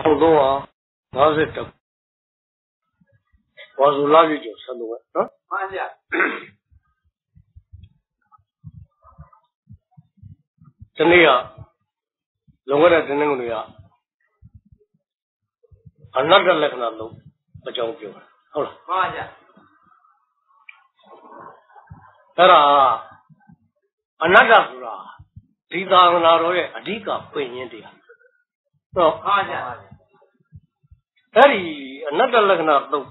1352ဝါဇူလာပြည့်ကျော်ဆက်လို့နော်မှန်ပါဗျာဒီနေ့ကလုံခဲ့တဲ့တင်းငုံတွေကအနတ္တလက္ခဏာလုံးအကြောင်းပြောတာဟုတ်လားမှန်ပါဗျာအဲ့ဒါအနတ္တဆိုတာဒီသာသနာတော်ရဲ့အဓိကပွင့်ရင်းတရား တော့မှန်ပါဗျာအဲ့ဒီအနတ္တလက္ခဏာသုံး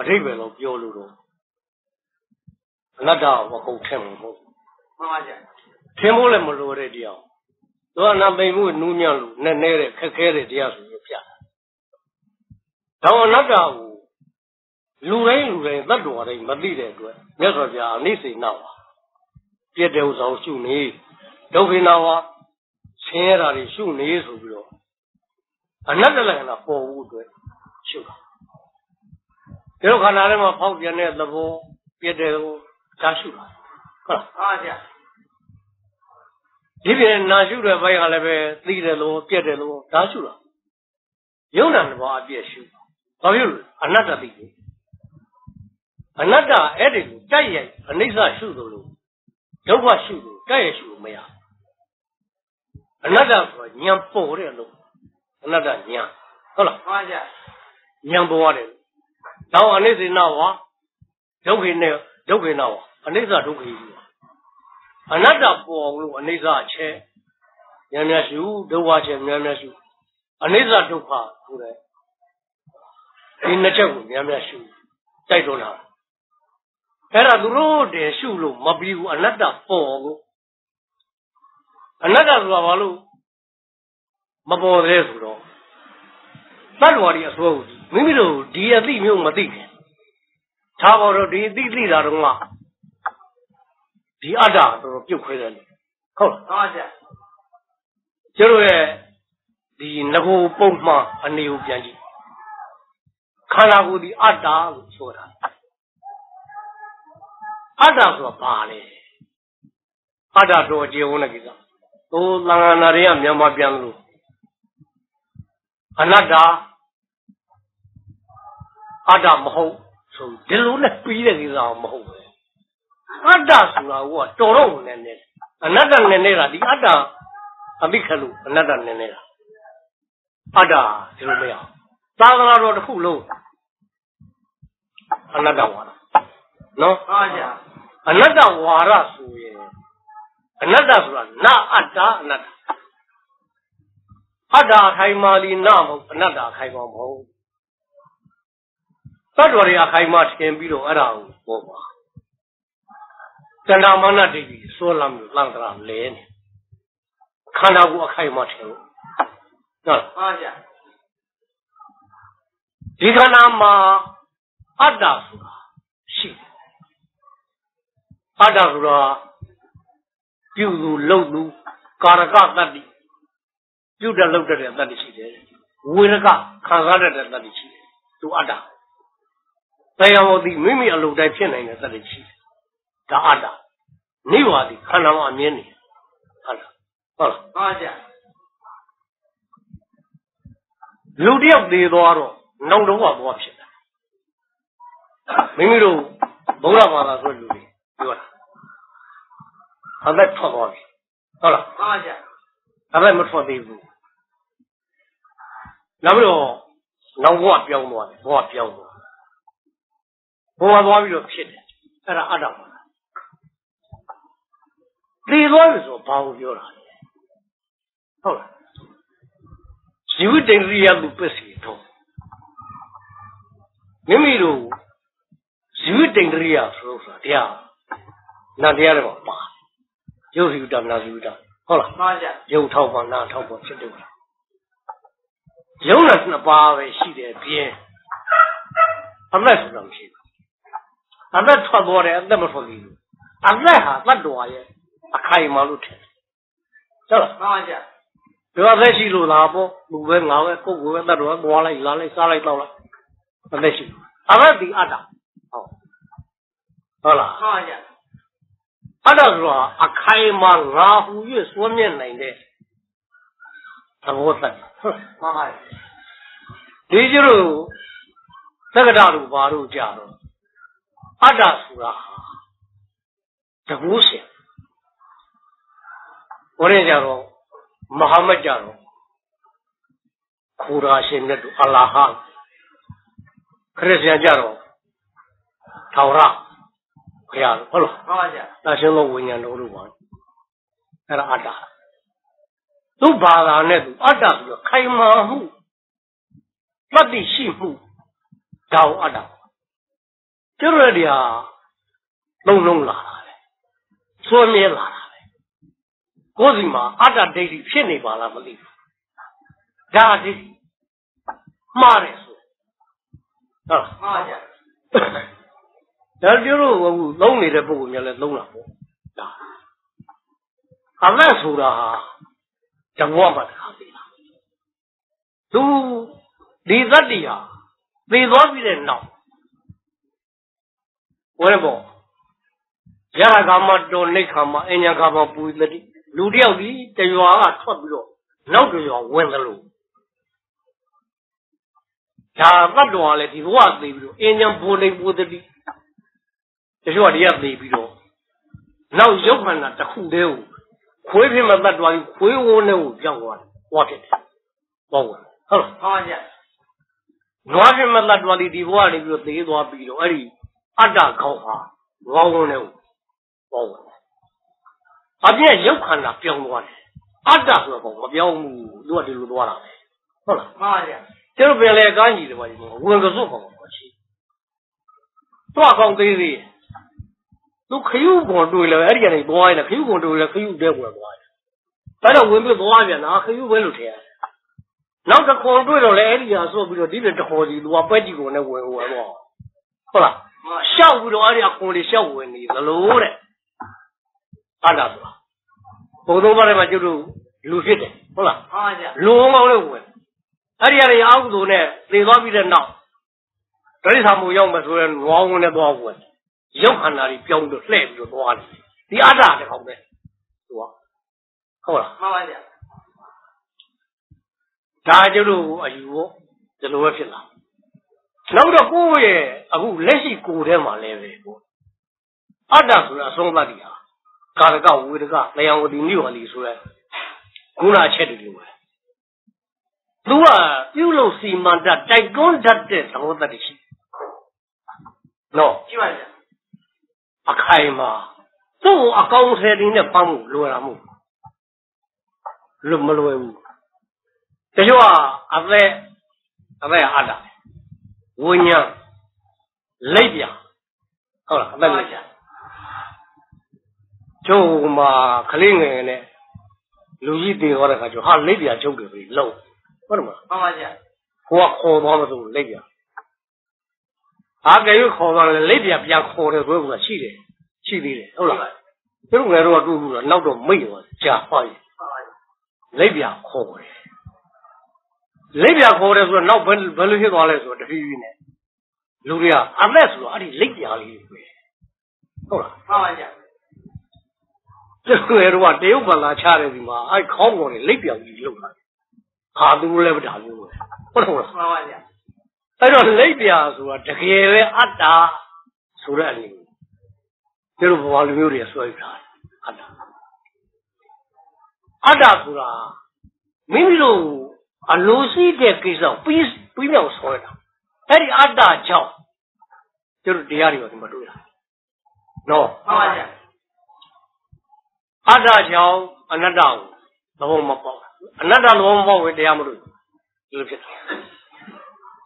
အဓိပ္ပာယ်တော့ပြောလို့တော့အနတ္တဝကုတ်ထင်မှာမဟုတ်မှန်ပါဗျာထင်ဖို့လည်းမလိုတဲ့တရားတော့အနာပိန်မှုနူးညံ့လို့နဲ့နဲတဲ့ခက်ခဲတဲ့တရားဆိုရပြတာတော့အနတ္တကိုလူတိုင်းလူတိုင်းသတ္တဝါတိုင်းမသိတဲ့အတွက်မြတ်စွာဘုရားအနိစိဏဝါပြည့်တဲ့ဥစ္စာကိုရှုနေဒုက္ခိနာဝါ ဆင်းရဲတာတွေရှုနေဆိုပြီးတော့အနတ္တလက္ခဏာပေါ်ဖို့အတွက်ရှုတာဒီလိုခန္ဓာထဲမှာဖောက်ပြန်တဲ့သဘောပြည့်တဲ့ကိုဒါရှုတာဟုတ်လားအားကြဒီပြင်နာရှုတဲ့ဘိုင်းကလည်းပဲသိတယ်လို့ပြည့်တယ်လို့ဒါရှုတာယုံနာတစ်ပါးအပြည့်ရှုဘာဖြစ်လို့အနတ္တသိတယ်အနတ္တအဲ့ဒီကိုတိုက်ရိုက်အနိစ္စရှုသလိုဒုက္ခရှုလို့တိုက်ရိုက်ရှုလို့မရ အနတ္တဆိုညံပေါ်တဲ့လို့အနတ္တညံဟုတ်လားမှန်ပါဗျာညံပေါ်ရတယ်တော့အနိစ္စနာဝါဒုက္ခိနဲ့ဒုက္ခိနာဝါအနိစ္စဒုက္ခိအနတ္တပေါ်လို့အနိစ္စအချက်များများရှုဒုက္ခချက်များများရှုအနိစ္စဒုက္ခဆိုတဲ့ဒီနှစ်ချက်ကိုများများရှုတိုက်တွန်းတာအဲ့ဒါသူတို့တည်းရှုလို့မပြီးဘူးအနတ္တပေါ်လို့ အနတ္တဆိုတာဘာလို့မပေါ်သေးဆိုတော့တတ္တဝါတွေအစိုးရမိမိတို့ဒီအသိမျိုးမသိခင်ထားပေါ်တော့ဒီအသိသိတာတော့ကဒီအတ္တတော်တော်ပြုတ်ခွဲတယ်ဟုတ်လားဟုတ်ပါဗျာကျတို့ရဲ့ဒီငကိုပုံမှန်အနေကိုပြန်ကြည့်ခန္ဓာကိုယ်ဒီအတ္တလို့ဆိုတာအတ္တဆိုတာဘာလဲအတ္တတော်ကျေဝန်းတဲ့ကိစ္စ သို့သံဃာနာတွေကမြန်မာပြန်လို့အနတ္တအတ္တမဟုတ်ဆိုဒီလိုနဲ့ပြီးတဲ့ကိစ္စမဟုတ်ဘူးအတ္တဆိုတာကတော်တော့နေနေအနတ္တနေနေတာဒီအတ္တအမိခလို့အနတ္တနေနေတာအတ္တဒီလိုမရသာသနာတော်တစ်ခုလုံးအနတ္တဝါဒနော်ဟုတ်ကြအနတ္တဝါဒဆိုရင် အနတ္တဆိုတာနာအတ္တအနတ္တအတ္တခိုင်မာလီနာမဟုတ်အနတ္တခိုင်မာမဟုတ်တတ်တော်တွေအခိုင်မာထင်ပြီးတော့အဲ့ဒါကိုပေါ်ပါတဏ္ဍာမနတိကြီးစောလမ်းလန့်တရာလဲနေခန္ဓာကိုအခိုင်မာထင်လို့ဟုတ်ပါကြဒီခန္ဓာမှာအတ္တဆိုတာရှိတယ်အတ္တဆိုတာ ပြုသူလုံသူကာရကတတ္တိပြုတ်တဲ့လုံတဲ့တတ္တိရှိတယ်ဝေရကခံစားတဲ့တတ္တိရှိတယ်သူအတ္တတရားတော်ဒီမိမိအလုပ်တိုင်းဖြစ်နိုင်တဲ့တတ္တိရှိတယ်ဒါအတ္တနိဝါဒီခန္ဓာမှာအမြင်နေဟုတ်လားဟုတ်လားပါကြလူတယောက်သေးသွားတော့နောက်တော့ဘဝဖြစ်တာမိမိတို့ဘုရားဘာသာဆိုလူတွေပြောတာ အသက်ထွက်သွားပြီဟုတ်လားပါကြအသက်မထွက်သေးဘူးနောက်ပြီးတော့နောက်ဘဝပြောင်းသွားတယ်ဘဝပြောင်းသွားဘဝသွားပြီးတော့ဖြစ်တယ်အဲ့ဒါအတ္တပါသေသွားပြီဆိုဘာကိုပြောတာလဲဟုတ်လားဇီဝတ္တရိယလူပစ္စည်းတော့မိမိတို့ဇီဝတ္တရိယဆိုဆိုတာတရားနာတရားတွေပါပါ ရုပ်ဇီဝတ္တနာဇီဝတ္တဟုတ်လားမှန်ပါရုပ်ထောက်ပါနာထောက်ပါဖြစ်တယ်ရုပ်နဲ့နှစ်ပါးပဲရှိတယ်ပြင်းအသက်ဆိုတာမရှိဘူးအသက်ထွက်သွားတယ်အသက်မထွက်ဘူးအသက်ဟာတတ်တော်ရဲ့အခိုင်အမာလို့ထင်တယ်ဟုတ်လားမှန်ပါဗျာဒီအသက်ရှိလို့လားပေါ့လူပဲငါပဲကိုယ်ကိုယ်ပဲတတ်တော်သွားလိုက်လာလိုက်စားလိုက်တော့လိုက်အသက်ရှိအသက်ဒီအတ္တဟုတ်ဟုတ်လားမှန်ပါဗျာ အတ္တဆိုတာအခိုင်အမာငါဟူ၍စွန့်မြင့်နိုင်တဲ့သဘောတတ်ဟုမှန်ပါဗျာဒီကျတော့သက္ကတာတို့ဘာတို့ကြတော့အတ္တဆိုတာဟာတကူးရှင်ဘုရင်ကြတော့မဟာမတ်ကြတော့ခူရာရှင်မြတ်တို့အလ္လာဟ်ခရစ်ယာန်ကြတော့ထောင်ရ ဘုရားဟုတ်လားမှန်ပါဗျာတရှင်သောဝိညာဉ်တော်တို့ပါအဲ့ဒါအတ္တသူဘာသာနဲ့သူအတ္တပြီးတော့ခိုင်မာမှုတတ်သိရှိမှုဒါကိုအတ္တကျတော့ဒီဟာလုံးလုံးလာတာပဲစွဲမြဲလာတာပဲကိုယ်စီမှာအတ္တ ဒိဋ္ဌိဖြစ်နေပါလားမသိဘူးဒါဒိဋ္ဌိမှားတယ်ဆိုဟုတ်လားမှန်ပါဗျာဒါပြောလို့အခုသုံးနေတဲ့ပုံကများလဲသုံးတာပေါ့ဒါအမတ်ဆိုတာဟာတဘောမှာတခါသေးတာသူဒီသတ္တိဟာသေသွားပြီတဲ့နောက်ဝဲပေါ့ရဟကမတော်နေခါမှာအညာကမပူသတိလူတယောက်ဒီတရွာကထွက်ပြီးတော့နောက်တရွာဝင်သလိုဒါသတ္တဝါလည်းဒီဘဝသိပြီးတော့အညာဘူနေပူသတိ တချို့ကဒီကသိပြီးတော့နောက်ရုပ်ခန္ဓာတစ်ခုတည်းကိုခွေးဖြစ်မတတ်သွားပြီးခွေးဝိုးနဲ့ကိုကြောက်သွားတယ်ဟောဖြစ်တယ်ပေါ့ဟုတ်လားမှန်ပါဗျာနွားဖြစ်မတတ်သွားပြီးဒီဘဝနေပြီးတော့သေသွားပြီးတော့အဲ့ဒီအတ္တခေါင်းဟာငေါင်းဝန်းနဲ့ကိုပေါ့ဝင်အပြည့်ရုပ်ခန္ဓာပြောင်းသွားတယ်အတ္တဆိုတော့မပြောင်းဘူးသူကဒီလိုသွားတာပဲဟုတ်လားမှန်ပါဗျာကျတော့ပြန်လေကန်းကြီးတယ်ပါဒီမှာဝင်ကစု့ကောင်ပါရှိတော့ကောင်သေးသေး သူခယူပေါ်တွေ့လဲအဲ့ဒီကနေသွားရင်ခယူပေါ်တွေ့လဲခယူတဲဝင်သွားတယ်ဒါတော့ဝင်ပြီးသွားပြန်တာခယူပဲလို့ထင်ရတယ်နောက်တစ်ခေါ်တွေ့တော့လေအဲ့ဒီဟာဆိုပြီးတော့ဒီပြတစ်ခေါ်စီသူကပက်ကြီးကုန်နဲ့ဝင်ဝင်တော့ဟုတ်လားမှန်ပါရှောက်ပြီးတော့အဲ့ဒီအခွန်လေးရှောက်ဝင်နေသလိုတဲ့အတ္တဆိုတာဘုံသုံးပါးထဲမှာကျုပ်တို့လူဖြစ်တယ်ဟုတ်လားမှန်ပါဗျာလူငောင်းလေးဝင်အဲ့ဒီအရာအကုသိုလ်နဲ့သေသွားပြီးတဲ့နောက်တရိษံမူရောက်မှဆိုရင်နွားဝင်နဲ့သွားဝင် ရုပ်ခန္ဓာကြီးပြောင်းပြီးတော့လှည့်ပြီးတော့သွားတယ်ဒီအတ္တတစ်ခေါက်ပဲသူကဟုတ်လားမှန်ပါဗျာဒါကျုပ်တို့အယူဖို့ဒီလိုပဲဖြစ်လာနောက်တော့ကိုယ့်ရဲ့အခုလက်ရှိကိုယ်ထဲမှာလည်းပဲပေါ့အတ္တဆိုတာအဆုံးသတ်တရားကာရကဝေဒကလယံဝတိနိဝလီဆိုရဲခုနအချက်တွေပဲသူကပြုလို့စီမံတတ်တိုက်တွန်းတတ်တဲ့သဘောတတ်ရှိနော်ကြည့်ပါဗျာ အခိုင်မှာသူ့ကိုအကောင်ဆယ်တင်းနဲ့ပန်းမှုလွယ်တာမဟုတ်လွမလွယ်ဘူးတချို့ကအသက်အသက်အတ္တဝိညာဉ်လက်ပြဟုတ်လားအသက်လက်ပြကျုပ်မှာခလေးငယ်နဲ့လူကြီးတေဟောတဲ့ခါကျဟာလက်ပြချုပ်တယ်ပြီလုံးဟုတ်တယ်မလားမှန်ပါဗျာကိုကခေါ်သွားမလို့လက်ပြ အားကဲရခေါ်သွားတယ်လက်ပြပြန်ခေါ်တယ်ဆိုတော့ရှိတယ်ရှိသေးတယ်ဟုတ်လားသူတို့ငယ်တော့တူတူတော့နောက်တော့မိတ်သွားကြာဟောရင်မှန်ပါဗျာလက်ပြခေါ်တယ်လက်ပြခေါ်တယ်ဆိုတော့နောက်ဘယ်ဘယ်လိုဖြစ်သွားလဲဆိုတော့တဖြည်းဖြည်းနဲ့လူတွေကအသက်ဆိုတော့အဲ့ဒီလက်ပြလေးတွေပဲဟုတ်လားမှန်ပါဗျာသူတို့ငယ်တော့တရုတ်ဗလာချတယ်ဒီမှာအဲ့ခေါင်းပေါ်နေလက်ပြကြီးလောက်လာဟာသူတို့လည်းမတားဘူးဟုတ်တယ်ဟုတ်လားမှန်ပါဗျာ အဲ့တော့လိပ်ပြာဆိုတာတကယ်ပဲအတ္တဆိုတဲ့အနေနဲ့ကျတို့ဘဝလူမျိုးတွေဆွဲထားတယ်အတ္တအတ္တဆိုတာမိမိတို့အလိုရှိတဲ့ကိစ္စကိုပြီးပြီးမြောက်ဆွဲတာအဲ့ဒီအတ္တကြောင့်ကျတို့တရားတွေဒီမှာတွေ့တာနော်မှန်ပါဗျာအတ္တကြောင့်အနတ္တကိုသဘောမပေါက်အနတ္တသဘောမပေါက်ရင်တရားမလို့ဒီလိုဖြစ်တာ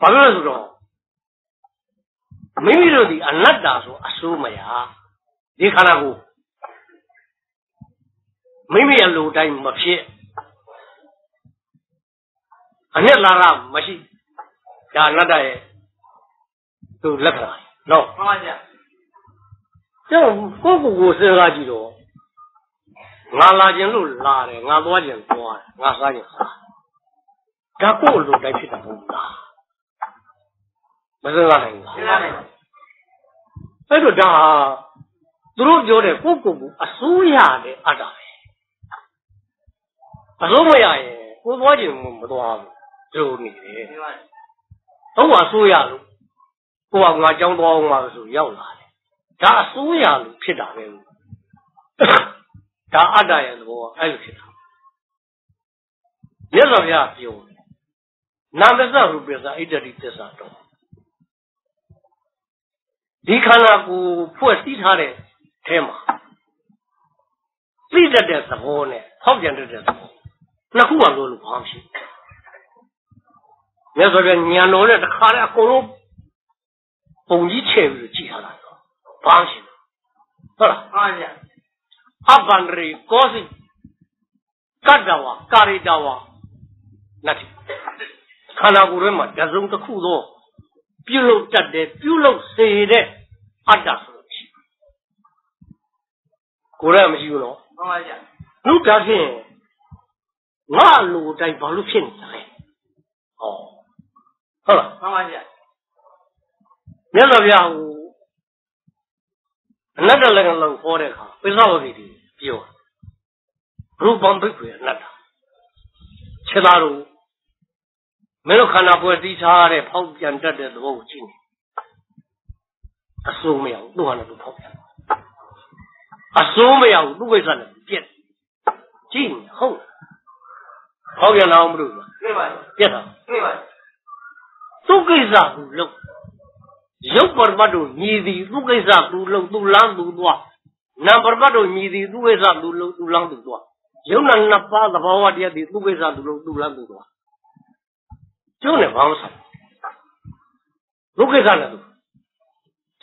ဘာလို့လဲဆိုတော့မိမိတို့ဒီအနတ္တဆိုအစိုးမရဒီခန္ဓာကိုယ်မိမိအလိုတိုင်းမဖြစ်အနှစ်လာရမရှိဒါအနတ္တရဲ့သူလက္ခဏာနော်မှန်ပါဗျာကျတော့ကိုယ့်ကိုယ်ကိုစဉ်းစားကြည့်တော့ငါလာခြင်းလို့လာတယ်ငါသွားခြင်းသွားတယ်ငါစားခြင်းစားဒါကိုယ့်လိုတိုင်းဖြစ်တာမဟုတ်လား မစဉ်းစားနိုင်ဘူးလားစဉ်းစားနိုင်ပါအဲ့တော့ဒါဟာသူတို့ပြောတယ်ကိုယ့်ကိုယ်ကိုအစိုးရတဲ့အတ္တပဲအစိုးမရရင်ကိုကိုသွားခြင်းမသွားဘူးကျုံနေတယ်ဒီပါတော့အစိုးရလို့ကိုကငါကြောင်းသွားအောင်ပါဆိုရောက်လာတယ်ဒါအစိုးရလို့ဖြစ်တာပဲဒါအတ္တရဲ့သဘောကအဲ့လိုဖြစ်တာမြတ်စွာဘုရားပြောတယ်နာမသရူပစ္စဣတ္တိသစ္စာတော့ ဒီခန္ဓာကိုယ်ဖွဲ့စည်းထားတဲ့အဲမှာသိတတ်တဲ့သဘောနဲ့ဟောက်ပြန်တတ်တဲ့သဘောနှစ်ခုကလို့လို့ဘာမှမရှိဘူးမြတ်စွာဘုရားညံတော်နဲ့တခါတည်းအကုန်လုံးပုံကြီးချဲ့ပြီးကြည့်ထားတာတော့ဘာမှမရှိဘူးဟုတ်လားမှန်ပါဗျာအပန္ရိကောစီကတ္တဝါကာရိတဝါနတ်တိခန္ဓာကိုယ်ထဲမှာဓဇုံတစ်ခုသော ပြုလုပ်တတ်တဲ့ပြုလုပ်စေတဲ့အတ္တဆိုလို့ရှိတယ်ကိုယ်လည်းမရှိဘူးနော်မှန်ပါဗျာလူဒါဖြင့်ငါလူတိုင်းဘာလို့ဖြစ်နေတာလဲဟောဟုတ်လားမှန်ပါဗျာမြတ်စွာဘုရားဟိုအနတ္တလည်းလုံးဟောတဲ့အခါပိဿဝဂီတိပြောရူပံဘိက္ခွေအနတ္တခြေသားတို့ မင်းတို့ခန္ဓာပွဲတီးထားတဲ့ဖောက်ပြန်တတ်တဲ့သဘောကိုကြည့်နေအစိုးမရဘူးသူ့ဟာနဲ့သူဖောက်ပြန်အစိုးမရဘူးသူ့ဝိဇ္ဇာနဲ့ပြက်ကြည့်နေဟုတ်လားဖောက်ပြန်လာအောင်မလို့လားဒီပါပြက်တာဒီပါသူကိစ္စသူလုပ်ရုပ်ပရမတ်တို့ညီသည်သူကိစ္စသူလုပ်သူလမ်းသူသွားနာပရမတ်တို့ညီသည်သူကိစ္စသူလုပ်သူလမ်းသူသွားယုံနာနှစ်ပါးသဘောဝတရားသည်သူကိစ္စသူလုပ်သူလမ်းသူသွား ကျုံးနဲ့ဘာမှဆိုင်သူကိစ္စနဲ့သူ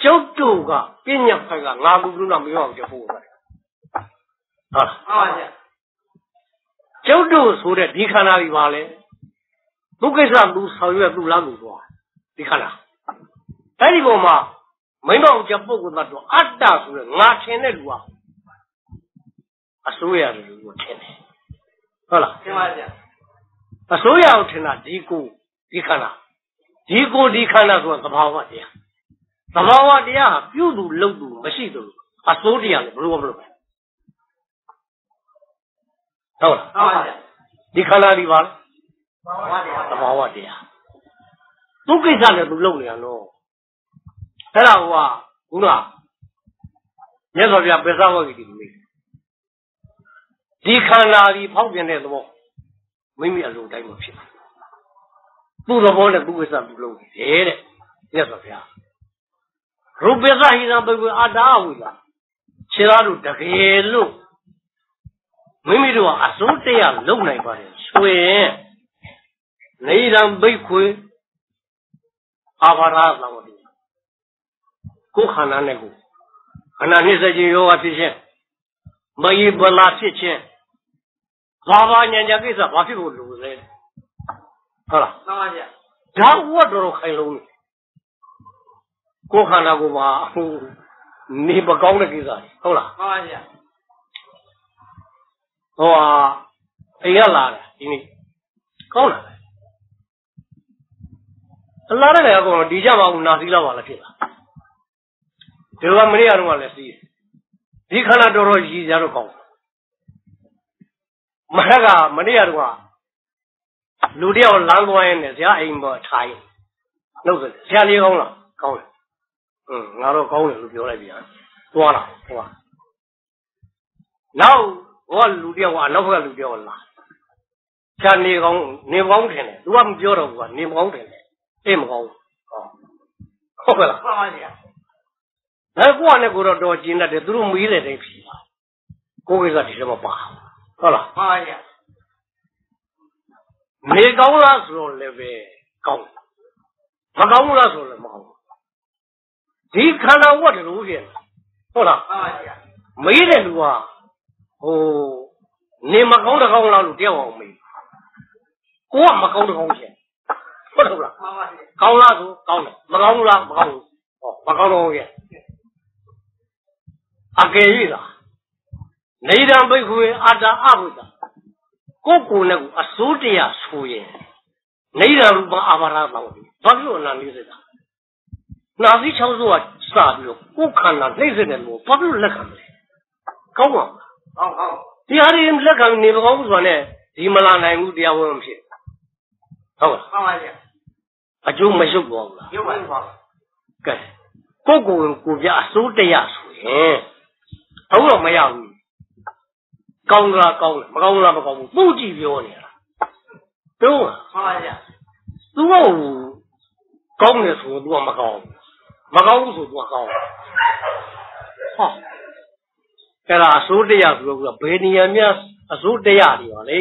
ကျုပ်တို့ကပြညတ်ဖိုက်ကငါလူလူနာမပြောအောင်ကျဖို့ပါတယ်ဟာမှန်ပါဗျာကျုပ်တို့ဆိုတဲ့ဒီခန္ဓာကြီးပါလေသူကိစ္စသူဆောင်ရွက်သူလမ်းသူသွားဒီခန္ဓာအဲ့ဒီပုံမှာမိမ့်မောင်ကျပုဂ္ဂိုလ်သတ္တဝါအတ္တဆိုတဲ့ငါထင်တဲ့လူကအစိုးရတယ်လူကိုထင်တယ်ဟုတ်လားဒီပါဗျာအစိုးရကိုထင်တာဒီကို ဒီခန္ဓာဒီကိုဒီခန္ဓာဆိုတာသဘာဝတရားသဘာဝတရားဟာပြုသူလုပ်သူမရှိသူအစိုးတရားလည်းဘယ်လိုမှမလုပ်ဘူးဟုတ်လားမှန်ပါဗျာဒီခန္ဓာဒီပါလားမှန်ပါဗျာသဘာဝတရားသူကိစ္စလည်းသူလုပ်နေရတော့အဲ့ဒါဟိုကခုနမြတ်စွာဘုရားပိဿဝဂီတိကိုမေးတယ်ဒီခန္ဓာဒီဖောက်ပြန်တဲ့သဘောမိမိအလိုတိုင်းမဖြစ်ဘူး သူ့သဘောနဲ့သူ့ကိစ္စသူလုပ်နေတယ်တဲ့မြတ်စွာဘုရားရူပိသဟိနဘိဝအာတာဝိလာခြေသားတို့တကယ်လို့မိမိတို့ကအစိုးတရားလုပ်နိုင်ပါတယ်ဆိုရင်နေရန်ဘိတ်ခွေအာဘာရသံဝတိကိုယ်ခန္ဓာနဲ့ကိုယ်ခန္ဓာနှိစ္စခြင်းယောဂဖြစ်ခြင်းမယိပလာဖြစ်ခြင်းဘာဘာညာညာကိစ္စဘာဖြစ်ဖို့လိုလဲ ဟုတ်လားမှန်ပါဗျာဒါဝတ်တော်ခိုင်လုံးနေကိုယ်ခန္ဓာကိုယ်မှာဟိုနေမကောင်းတဲ့ကိစ္စတွေဟုတ်လားမှန်ပါဗျာဟောဟာအိမ်ရလာတယ်ဒီနေ့ကောင်းလားအလားတကယ်ကောဒီကြမှာဦးနာစီလောက်ပါလားဖြစ်လားဒီကမနေ့ကတော့လည်းစီးတယ်ဒီခန္ဓာတော်တော်ရည်ကြတော့ကောင်းမဟကမနေ့ကတော့ လူတယောက်လမ်းသွားရင်လည်းဇာအိမ်ပေါ်ထိုင်နှုတ်ဆက်ဇာလေးကောင်းလားကောင်းတယ်อืมငါတော့ကောင်းတယ်လို့ပြောလိုက်ပြန်သွားလာဟိုကနောက်ဟောလူတယောက်ကနောက်ဘက်ကလူတယောက်လာဇာနေကောင်းနေကောင်းတယ်လေသူကမပြောတော့ဘူးကနေကောင်းတယ်လေအေးမကောင်းဘူးဟောဟုတ်ကဲ့လားမှန်ပါဗျာအဲကိုကလည်းကိုတော့တော်ကျင်းတတ်တယ်သူတို့မေးတဲ့တိုင်းဖြေပါကိုကိစ္စဒီထဲမှာပါဟုတ်လားမှန်ပါဗျာ နေကောင်းလားဆိုတော့လည်းပဲကောင်းမကောင်းဘူးလားဆိုတော့လည်းမကောင်းဘူးဒီခန္ဓာဝတ်တယ်လို့ဖြစ်ဟုတ်လားမှန်ပါဗျာမေးတဲ့လူကဟိုနေမကောင်းတဲ့ကောင်းလားလို့တယောက်အောင်မေးကိုကမကောင်းတဲ့ကောင်းဖြစ်ဟုတ်တယ်လားမှန်ပါဗျာကောင်းလားဆိုကောင်းတယ်မကောင်းဘူးလားမကောင်းဘူးဟောမကောင်းတော့ရဲ့အကယ်၍လားနေရန်ဘိက္ခွေအာတာအဘုဒ္ဓ ကိုယ်ကိုယ်နဲ့ကိုအစိုးတရားဆိုရင်နေရန်ရူပအာဘာရတောင်းပြီဘာဖြစ်လို့နာလေးစတာနာသီချောင်းစိုးကစပြီးတော့ကိုယ်ခန္ဓာနှိမ့်စတဲ့လို့ဘာဖြစ်လို့လက်ခံမလဲကောင်းပါမလားဟောင်းဟောင်းဒီဟာတွေလက်ခံနေမကောင်းဘူးဆိုတာနဲ့ဒီမလာနိုင်ဘူးတရားဝင်မဖြစ်ဟုတ်လားမှန်ပါဗျာအကျိုးမရုပ်တော့ဘူးလားရုပ်ပါပါကဲကိုကိုယ်ကိုပြအစိုးတရားဆိုရင်အခုတော့မရဘူး ကောင်းလားကောင်းတယ်မကောင်းလားမကောင်းဘူးပုတ်ကြည့်ပြောနေတာတော့မှန်ပါဗျာသူကကောင်းတယ်ဆိုရင် तू ကမကောင်းဘူးမကောင်းဘူးဆို तू ကကောင်းတယ်ဟောအဲ့ဒါအစိုးတရားဆိုတော့ဘယ်နေရာများအစိုးတရားတွေပါလေ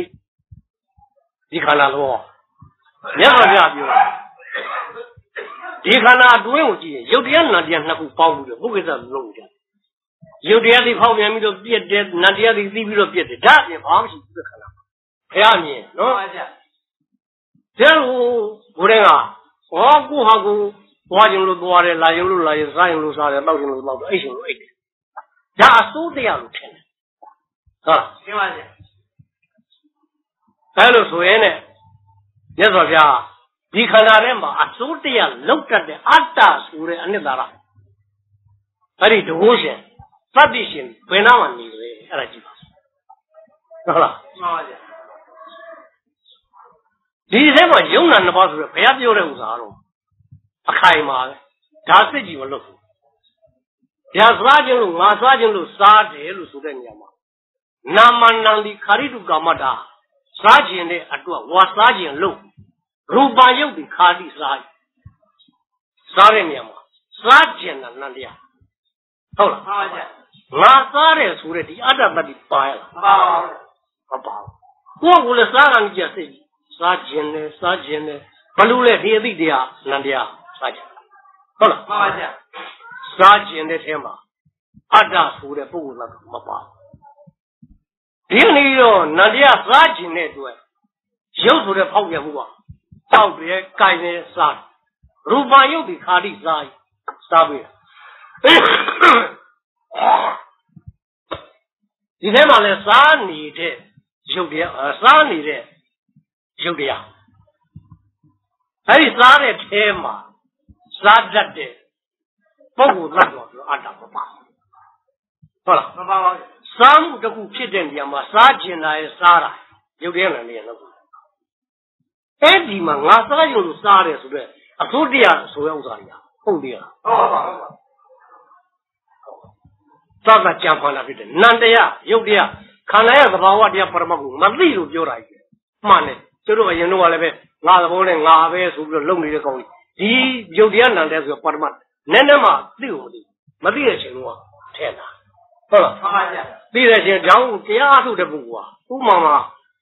ဒီခန္ဓာတော့မြတ်စွာဘုရားပြောဒီခန္ဓာအတွင်းကိုကြည့်ရင်ရုပ်တရားနာတရားနှစ်ခုပေါင်းပြီးတော့ဘုကိစ္စလုံးကြ ရုပ်တရားတွေဖောက်ပြန်ပြီးတော့ပြည့်တယ်နာတရားတွေသိပြီးတော့ပြည့်တယ်ဒါအပြင်ဘာမှမရှိဘူးဒီခန္ဓာဘုရားမြင်မှန်နော်ပါဗျာကျဲလို့ဘုရင်ကဟောကိုဟာကိုသွားခြင်းလို့သွားတယ်လာရင်လို့လာရင်စားရင်လို့စားတယ်တောက်ခြင်းလို့တောက်တယ်အိတ်ခြင်းလို့အိတ်တယ်ဒါအစိုးတရားလို့ထင်တယ်ဟုတ်လားရှင်းပါဗျာအဲလိုဆိုရင်ねမြတ်စွာဘုရားဒီခန္ဓာထဲမှာအစိုးတရားလောက်တတ်တဲ့အတ္တဆိုတဲ့အနှစ်သာရအဲ့ဒီတဘိုးရှင် သတ္တိရှင်ဘယ်နာမှနေတယ်အဲ့ဒါကြည့်ပါဟုတ်လားမှန်ပါဗျာဒီထဲမှာယုံနာနှစ်ပါးဆိုတော့ဘုရားပြောတဲ့ဥစ္စာတော့အခိုင်ပါပဲဒါစစ်ကြည့်မလို့ဘူးဘုရားစားခြင်းလို့ငါစားခြင်းလို့စားတယ်လို့ဆိုတဲ့နေရာမှာနာမနန္ဒီခရိတုကာမတာစားခြင်းတဲ့အတွက်ဝါစားခြင်းလို့ရူပယုတ်ဒီခါတိစားစားတဲ့နေရာမှာစားခြင်းနဲ့နန္တရားဟုတ်လားမှန်ပါဗျာ ငါစားတယ်ဆိုတဲ့ဒီအတ္တတ္တိပါရလားမှန်ပါဗျာမပါဘူးကိုယ့်ကိုယ်လည်းစားကန်ကြည့်စိတ်စားခြင်းနဲ့စားခြင်းနဲ့ဘလို့လဲဒီအသိတရားနန္တရားစားခြင်းဟုတ်လားမှန်ပါဗျာစားခြင်းတဲ့ထဲမှာအတ္တဆိုတဲ့ပုဂ္ဂိုလ်ကမပါဒီနေ့တော့နန္တရားစားခြင်းတဲ့အတွက်ရုပ်ဆိုတဲ့ဖောက်ပြန်မှုကတောက်တယ်၊ကြိုင်တယ်စားရူပယုတ်ဒီခါတိစားစားပြီ ဒီထဲမှာလဲစားနေတဲ့ရုပ်တရားအာစားနေတဲ့ရုပ်တရားအဲဒီစားတဲ့ထဲမှာစားတတ်တဲ့ပုဂ္ဂိုလ်သတ္တဝါဆိုအတ္တမပါဘူးဟုတ်လားမှန်ပါဗျာစားမှုတစ်ခုဖြစ်တဲ့နေရာမှာစားကျင်တာရဲ့စားတာရုပ်တရားနဲ့နေရာတော့အဲ့ဒီမှာငါစားရုံလို့စားတယ်ဆိုတော့အစိုးတရားဆိုတဲ့ဥစ္စာကြီးဟုတ်တယ်လားဟုတ်ပါဟုတ်ပါ သတ်သတ်ကြံဖန်တာဖြစ်တယ်နန္တရားရုပ်တရားခန္ဓာရဲ့သဘာဝတရားပရမတ်ကိုမသိလို့ပြောတာကြီးမှန်တယ်သူတို့အရင်တော့ကလည်းပဲငါသဘောနဲ့ငါပဲဆိုပြီးတော့လုံနေတဲ့ကောင်းကြီးဒီရုပ်တရားနန္တရားဆိုပရမတ်နည်းနည်းမှသိလို့မသိမသိတဲ့အချိန်ကထဲတာဟုတ်လားမှန်ပါဗျာသိတဲ့အချိန်ကြောင်းတရားထုတ်တဲ့ပုဂ္ဂိုလ်ဟာဥမာမှာ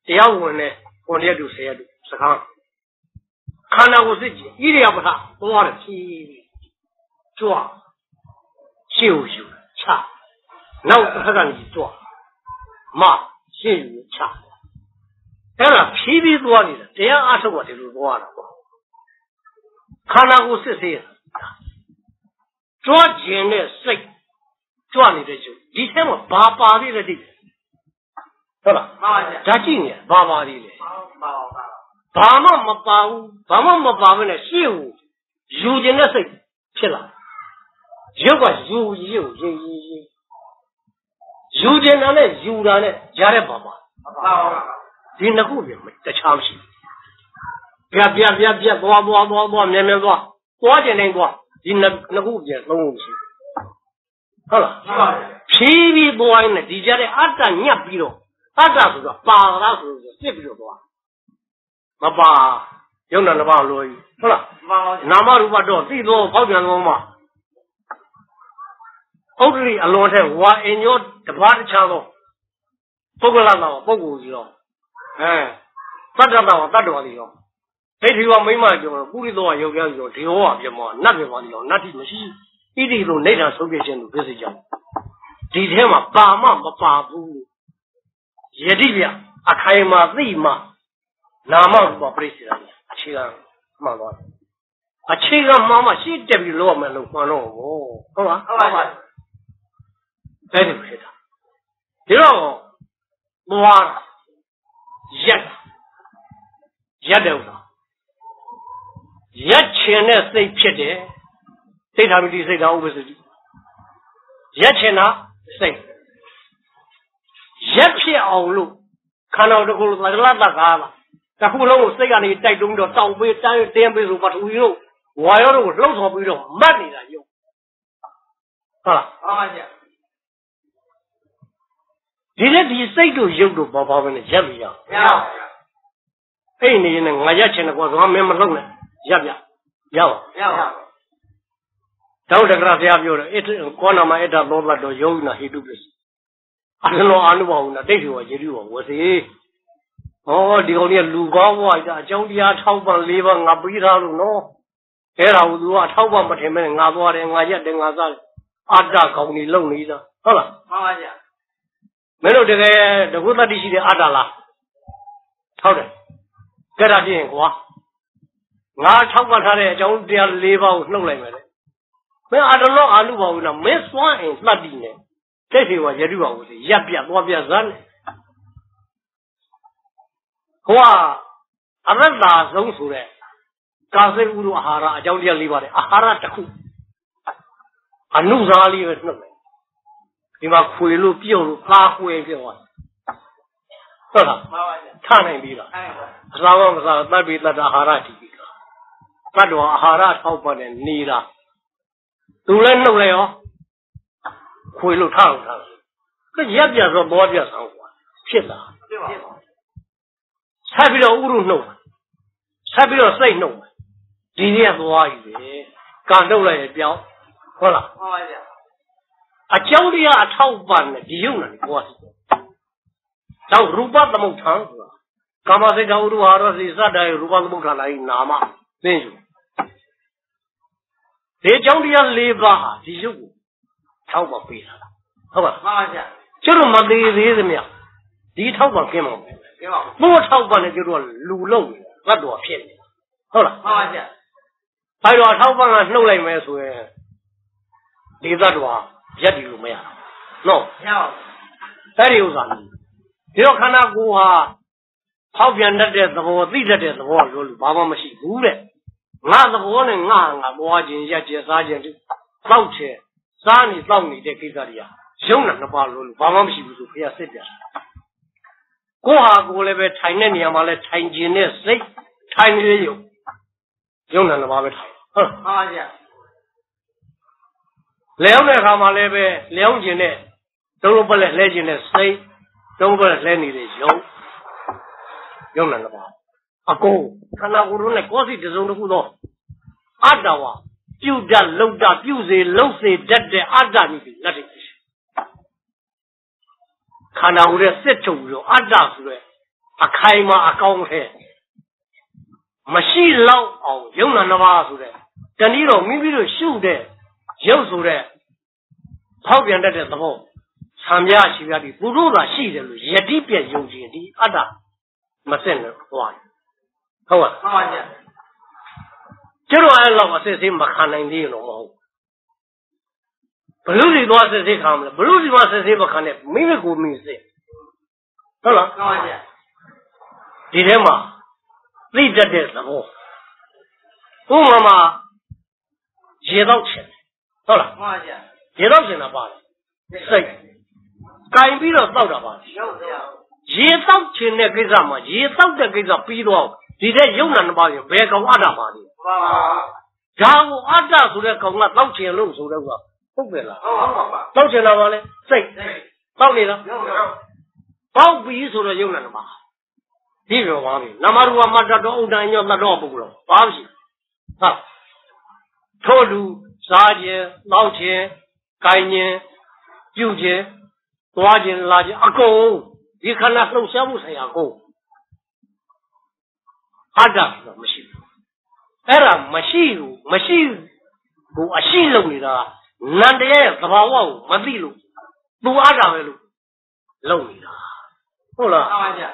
တရားဝင်တဲ့ဟိုရက်တူဆယ်ရက်တူစကားခန္ဓာကိုယ်စစ်ကြည့်ဣရိယာပထသွားတယ်ဖြည်းကြွရှေ့ကိုယူချ နောက်တစ်ခါကနေကြွမရှေ့ယူချအဲ့ဒါဖြည်းဖြည်းသွားနေတာတရားအထုတ်ကဒီလိုသွားတာပေါ့ခန္ဓာကိုယ်စစ်စေးကြွခြင်းနဲ့စိတ်ကြွနေတဲ့ကျုပ်ဒီထဲမှာဘာပါသေးလဲသိတယ်ဟုတ်လားမှန်ပါဗျာဒါကြည့်နေဘာပါသေးလဲမှန်ပါပါဘာမှမပါဘူးဘာမှမပါဘဲနဲ့ရှေ့ကိုယူခြင်းတဲ့စိတ်ဖြစ်လာရုပ်ကယူယူယူယူယူ ယူခြင်းတာနဲ့ယူတာနဲ့ကြားတဲ့ပါပါမှန်ပါပါဒီနှစ်ခုပြင်တခြားမရှိဘူးပြပြပြပြသွားသွားသွားသွားမြဲမြဲသွားသွားခြင်းတိုင်းသွားဒီနှစ်နှစ်ခုပြင်သုံးခုရှိတယ်ဟုတ်လားမှန်ပါဗျာဖြည်းဖြည်းသွားရင်လည်းဒီကြားတဲ့အတ္တညက်ပြီးတော့အတ္တဆိုတော့ပါလားဆိုတော့စစ်ပြီးတော့သွားမပါယုံနာတစ်ပါးလိုကြီးဟုတ်လားမှန်ပါဗျာနာမရူပတော့သိသောဖောက်ပြန်သောမှာ ဥဒ္ဒရိအလွန်ထက်ဝါအင်ညောတပါးတခြားသောပုဂ္ဂလတော်ပုဂ္ဂိုလ်ကြီးတော့အဲတတ္တတော်တတ္တဝါကြီးတော့ဒိဋ္ဌိဝမိမ့်မကျော်ပုရိသောရုပ်ရည်ကျော်ဒီဟောကပြမောနတ်ပြမောဒီတော့နတ်တိမရှိဣတိလိုနေတံဆုံးဖြတ်ခြင်းသူဖြစ်စေကြဒီထဲမှာပါမမပါဘူးယတိပြအခိုင်မာသိမှနာမရူပပရိစ္ဆေရအခြေခံမှန်သွားတယ်အခြေကမှမှရှေ့တက်ပြီးလောက်ရမယ်လို့မှန်တော့ဘောဟုတ်လားဟုတ်ပါပါ အဲ့ဒီဖြစ်တာဒီတော့ဘွားရက်ရက်တယ်ဥလားရက်ချင်တဲ့စိတ်ဖြစ်တယ်စိတ်ထားပြီးဒီစိတ်ထားဥပ္ပစတိရက်ချင်တာစိတ်ရက်ဖြစ်အောင်လို့ခန္ဓာတစ်ခုလုံးသကလတ်တကားပါတစ်ခုလုံးကိုစိတ်ကနေတိုက်တုံးတော့တောက်ပေးတန်းတင်းပေးဆိုပထဝီတို့ဝါရောတို့ကိုလှုပ်ဆော်ပြီးတော့မတ်နေတာယုံဟုတ်လားမှန်ပါဗျာ ဒီလက်ဒီစိတ်တို့ရုပ်တို့ပေါ်ပေါ်ပဲနဲ့ရက်ပြီးရအောင်ရပါဗျာအဲ့နေရင်ငါရက်ချင်တယ်ကွာဆိုမင်းမလှုပ်နဲ့ရက်ပြရအောင်ရပါတောက်တကရဘုရားပြောတယ်အဲ့ကောနာမအဲ့ဒါသောဘတ်တော်ယုံနာဟိတုပစ္စအရလောအာနုဘောနာတိတ်တော်ယေတိဘောဝစီဟောဒီကောင်ကြီးလူကောင်းဘွားကြီးအကြောင်းတရားထောက်ပံ၄ပါးငါပြီးသားလို့နော်အဲ့ဒါကိုသူကထောက်ပံမထင်မဲ့ငါသွားတယ်ငါရက်တယ်ငါစားတယ်အတ္တကောင်ကြီးလုံနေတာဟုတ်လားမှန်ပါဗျာ မင်းတို့တကယ်တကုသတ္တိရှိတဲ့အတ္တလားဟုတ်တယ်ကြက်တာပြင်းကွာငါထောက်ပံထားတဲ့အကြောင်းတရား၄ပါးကိုနှုတ်လိုက်မယ်လေမင်းအတလောအာနုဘောနာမင်းစွမ်းအင်သတ္တိနဲ့တိတ်ဖေဝယတိဘောကိုရပ်ပြသွားပြဇန်းနဲ့ဟိုကအရတ္တာဆုံးဆိုတဲ့ကာစိတ်ဥဒ္ဓအာဟာရအကြောင်းတရား၄ပါးတဲ့အာဟာရတစ်ခုအနုစားလေးပဲနှုတ်လိုက် ဒီမှာခွေလို့ပြုတ်လို့သားခွေပြောသွားဟုတ်လားမှန်ပါဗျာထနိုင်ပြီလားအဲ့ပါအစာမမစားသဗ္ဗေတ္တအာဟာရတိပိကတတ္တဝအာဟာရထောက်ပံ့တဲ့နေတာသူလည်းနှုတ်လဲရောခွေလို့ထားအောင်ထားတယ်ရက်ပြဆိုဘောပြဆောင်ကွာဖြစ်တာပြပါဆက်ပြီးတော့ဥရုနှုတ်ဆက်ပြီးတော့စိတ်နှုတ်ဒီနေ့ကသွားပြီပဲကံနှုတ်လိုက်ရင်ပြောင်းဟုတ်လားမှန်ပါဗျာ အကြောင်းတရားအထောက်ပံ့နဲ့ဒီယုံနဲ့ကိုယ်တော့ရူပသမုဋ္ဌာန်ဆိုတာကာမစိတ်တော်ဥရဟာရစီစတ္တရရူပသမုဋ္ဌာန်လိုက်နာမသိယူဒီအကြောင်းတရား၄ပါးဟာဒီယုတ်ကိုထောက်ပံ့ပေးတာဟုတ်ပါမှန်ပါဗျာကျတို့မသေးသေးသမျှဒီထောက်ပံ့ကင်းမှာပဲပြပါဘို့ထောက်ပံ့နဲ့ကျတို့ကလူလုံးနေတာသတ္တဝါဖြစ်နေတာဟုတ်လားမှန်ပါဗျာဘိုင်တော်ထောက်ပံ့ကနှုတ်လိုက်မယ်ဆိုရင်ဒီသတ္တဝါ ရက်တည်လို့မရဘူးနော်ရပါအဲ့ဒီဥစ္စာမျိုးဒီတော့ခန္ဓာကိုယ်ဟာဖောက်ပြန်တတ်တဲ့သဘောသိတတ်တဲ့သဘောလို့လို့ဘာမှမရှိဘူးတဲ့ငါသဘောနဲ့ငါငါဘွားခြင်းရက်ကျစားခြင်းတောက်ချေစားနေတောက်နေတဲ့ကိစ္စတွေကရုံနာနှစ်ပါးလို့လို့ဘာမှမရှိဘူးဆိုခရစစ်ပြကိုဟာကိုလည်းပဲထိုင်တဲ့နေရာမှာလဲထိုင်ခြင်းနဲ့စိတ်ထိုင်နေတဲ့ယုံရုံနာနှစ်ပါးပဲထိုင်ဟုတ်မှန်ပါဗျာ လျောင်းတဲ့အခါမှာလည်းပဲလျောင်းခြင်းနဲ့သုံးလုံးပလက်လဲခြင်းနဲ့စိတ်သုံးလုံးပလက်လဲနေတဲ့ယုံယုံနဲ့လည်းပါအကုန်ခန္ဓာကိုယ်လုံးနဲ့ကောစီတစ်စုံတစ်ခုသောအတ္တဝါပြုတ်တတ်လုံတတ်ပြုတ်စေလုံစေတတ်တဲ့အတ္တနိတိလက်တွေခန္ဓာကိုယ်ရဲ့စစ်ထုတ်ပြီးတော့အတ္တဆိုတဲ့အခိုင်အမာအကောင်းထဲမရှိလောက်အောင်ယုံနာနှစ်ပါးဆိုတဲ့တနည်းတော့မိမိတို့ရှုတဲ့ ရုပ်ဆိုတဲ့ဖောက်ပြန်တတ်တဲ့သဘောဆံပြရှိပြပြီးသူတို့သာရှိတယ်လို့ယတိပြည့်ယုံကြည်ဒီအတ္တမစင်လို့သွားတယ်ဟုတ်ပါမှန်ပါဗျာကျတော့အဲ့လောက်အစစ်စစ်မခံနိုင်သေးလို့မဟုတ်ဘလူစီသွားစစ်စစ်ခံမလဲဘလူစီသွားစစ်စစ်မခံနဲ့မိမိကိုမိစစ်ဟုတ်လားမှန်ပါဗျာဒီထဲမှာသိတတ်တဲ့သဘောဥပမာရေတော့ချင်တယ် ဟုတ်လားမှန်ပါဗျာရေတော့ချင်တာပါတယ်စိတ်ကင်ပြီးတော့တောက်တာပါရုပ်ဗျာရေတောက်ခြင်းတဲ့ကိစ္စမှာရေတောက်တဲ့ကိစ္စပြီးတော့ဒီတဲ့ယုံနာနှစ်ပါးရင်ဘယ်ကောင်အတ္တပါလဲမှန်ပါဒါကိုအတ္တဆိုတဲ့ကောင်ကတောက်ခြင်းလို့ဆိုတော့ဟုတ်ပဲလားဟုတ်ပါပါတောက်ခြင်းလားပါလဲစိတ်တောက်နေလားရုပ်ရုပ်တောက်ပြီးဆိုတော့ယုံနာနှစ်ပါးဒီလိုပါပြီနမရူဝမတ္တတော်ဥဒ္ဒညောတတော်ပုဂ္ဂလောဘာမရှိဟာထို့လူ စားခြင်းတောက်ခြင်းကိုင်ခြင်းပြုခြင်းသွားခြင်းလာခြင်းအကုန်ဒီခန္ဓာလှုပ်ရှားမှုဆိုင်ရာအကုန်အတ္တဆိုတာမရှိဘူးအဲ့ဒါမရှိဘူးမရှိဘူးအရှိလုံနေတာနန္တရားရဲ့သဘာဝကိုမသိလို့သူအတ္တပဲလို့လုံနေတာဟုတ်လားမှန်ပါဗျာ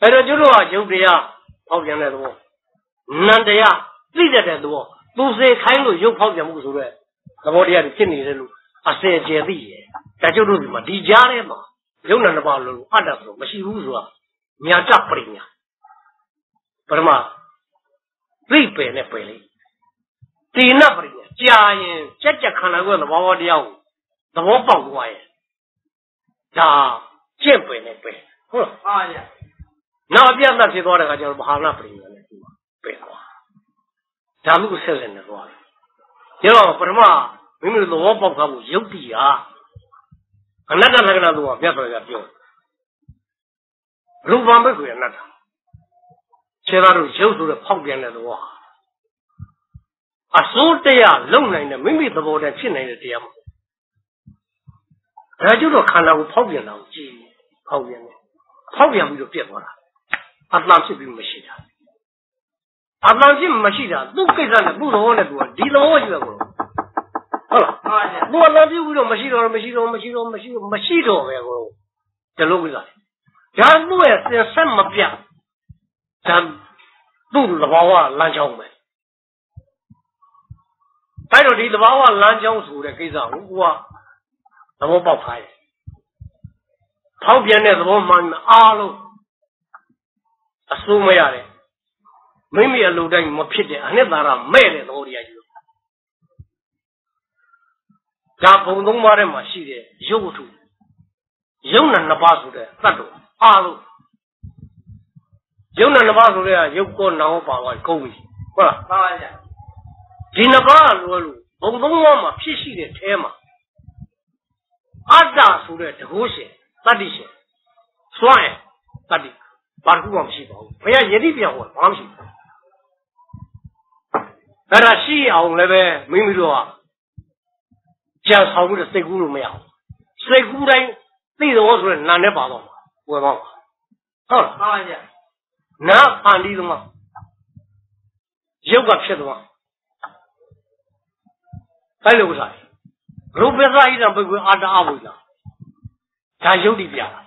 အဲ့တော့ကျွတ်တို့ကယုတ်တရားဖောက်ပြန်တဲ့သဘောနန္တရားသိတတ်တဲ့သဘော သူစေခိုင်းလို့ယုတ်ဖောက်ပြန်မှုဆိုတဲ့သဘောတရားတွေဖြစ်နေတယ်လို့အစင်ကျေသိရဲ့ဒါကျွတ်တို့ဒီမှာဒီကြားထဲမှာယုတ်နန္တပါလို့အတ္တဆိုမရှိဘူးဆိုတာညာတပရိညာပရမသိပယ်နဲ့ပယ်လိုက်တိနပရိညာကြာရင်ကြက်ကြက်ခန္ဓာကိုယ်သဘောတရားကိုသဘောပေါက်သွားရဲ့ဒါကျင့်ပယ်နဲ့ပယ်ဟုတ်လားမှန်ပါဗျာနောက်အပြတ်အသတ်ဖြစ်သွားတဲ့အခါကျတော့မဟာနာပရိညာနဲ့ဒီမှာပဲသွား ဒါမှုကိုဆက်လက်နေသွားတယ်ကျတော့ပထမမိမိတို့သဘောပေါက်တာကိုယုတ်တိဟာအနတ္တလက္ခဏာတော့မြတ်စွာဘုရားပြောရူပံဘိက္ခုအနတ္တခြေသားတို့ရုပ်ဆိုတဲ့ဖောက်ပြန်တဲ့သဘောဟာအစိုးတရားလုံနိုင်တဲ့မိမိသဘောတည်းဖြစ်နိုင်တဲ့တရားမဟုတ်ဒါကျတော့ခန္ဓာကိုဖောက်ပြန်တာကိုကြည်ဖောက်ပြန်တယ်ဖောက်ပြန်ပြီးတော့ပြက်သွားတာအတ္တဖြစ်ပြီးမရှိတာ အတ္တဖြစ်မရှိတာသူ့ကိစ္စနဲ့သူ့သဘောနဲ့သူကဒီသဘောကြီးပဲကိုဟုတ်လားမှန်ပါဗျာသူကလည်းပြုပြီးတော့မရှိတော့မရှိတော့မရှိတော့မရှိတော့မရှိတော့ပဲကိုဒီလိုကိစ္စဒါသူ့ရဲ့စင်ဆက်မပြတ်ဒါသူ့သဘာဝလမ်းကြောင်းပဲအဲ့တော့ဒီသဘာဝလမ်းကြောင်းဆိုတဲ့ကိစ္စကိုကိုကသဘောပေါက်ထားတယ်ဖောက်ပြန်တဲ့သဘောမှန်အားလုံးအစိုးမရတယ် မိမိအလိုတိုင်းမဖြစ်တဲ့အနှစ်သာရမဲ့တဲ့သဘောတရားကြီးဒါဘုံသုံးပါးထဲမှာရှိတဲ့ရုပ်ဝတ္ထုရုပ်နဲ့နှစ်ပါးဆိုတဲ့တတ်တော်အားလုံးရုပ်နဲ့နှစ်ပါးဆိုတဲ့ကရုပ်ကောနာရောပါသွားကုန်ပြီဟုတ်လားမှန်ပါဗျာဒီနှစ်ပါးကလွယ်လို့ဘုံသုံးပါးမှာဖြစ်ရှိတဲ့အဲမှာအတ္တဆိုတဲ့တကုရှင်တတ္တိရှင်စွန့်ရင်တတ္တိဘာတစ်ခုမှမရှိပါဘူးဘုရားယတိပြောင်းဟောဘာမှမရှိဘူး အဲ့ဒါရှိအောင်လည်းပဲမိမိတို့ကကြံဆောင်ပြီးတော့စိတ်ကူးလို့မရဘူးစိတ်ကူးတိုင်းသိတော်ဆိုတဲ့နာနဲ့ပါတော့မှာဝယ်ပါမှာဟုတ်လားမှန်ပါဗျာနာဖန်တီးသမားရုပ်ကဖြစ်သမားအဲ့လိုဥစ္စာရူပသဣဒံဘိက္ခွေအာတအဝိလာဒါယုတ်တိပြတာ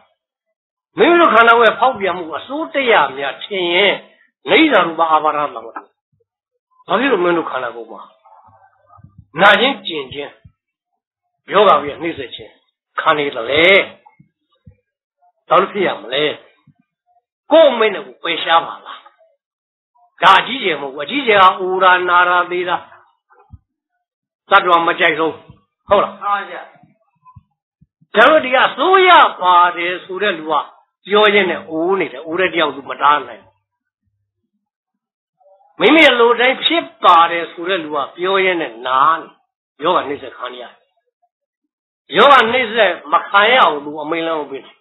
မိမိတို့ခန္ဓာကိုယ်ဖောက်ပြန်မှုအစိုးတရားများထင်ရင်နေသာရူပအာဘာရလော ဘာဖြစ်လို့မင်းတို့ခန္ဓာကိုယ်မှာနာချင်းကျင်ချင်းယောဂပြီးနှိမ့်ဆက်ခြင်းခံနေတယ်လေတော့ဖြစ်ရမလဲကိုယ်မင်းနဲ့ကိုပယ်ရှားပါလားဒါအကြီးကျယ်မဟုတ်ဘူးအကြီးကျယ်ကအိုရာနာရာသေးတာသတ္တဝါမကြိုက်ဆုံးဟုတ်လားမှန်ပါဗျာဒါတို့ဒီကသိုးရပါတယ်ဆိုတဲ့လူကပြောရင်းနဲ့အိုးနေတယ်အိုးတဲ့တယောက်သူမတားနိုင်ဘူး မိမိအလိုတိုင်းဖြစ်ပါတယ်ဆိုတဲ့လူကပြောရင်းနဲ့နားနေယောဂနှိစ္စခံရတယ်ယောဂနှိစ္စမခံရအောင်သူအမိန်လန်းအောင်ပြင်တယ်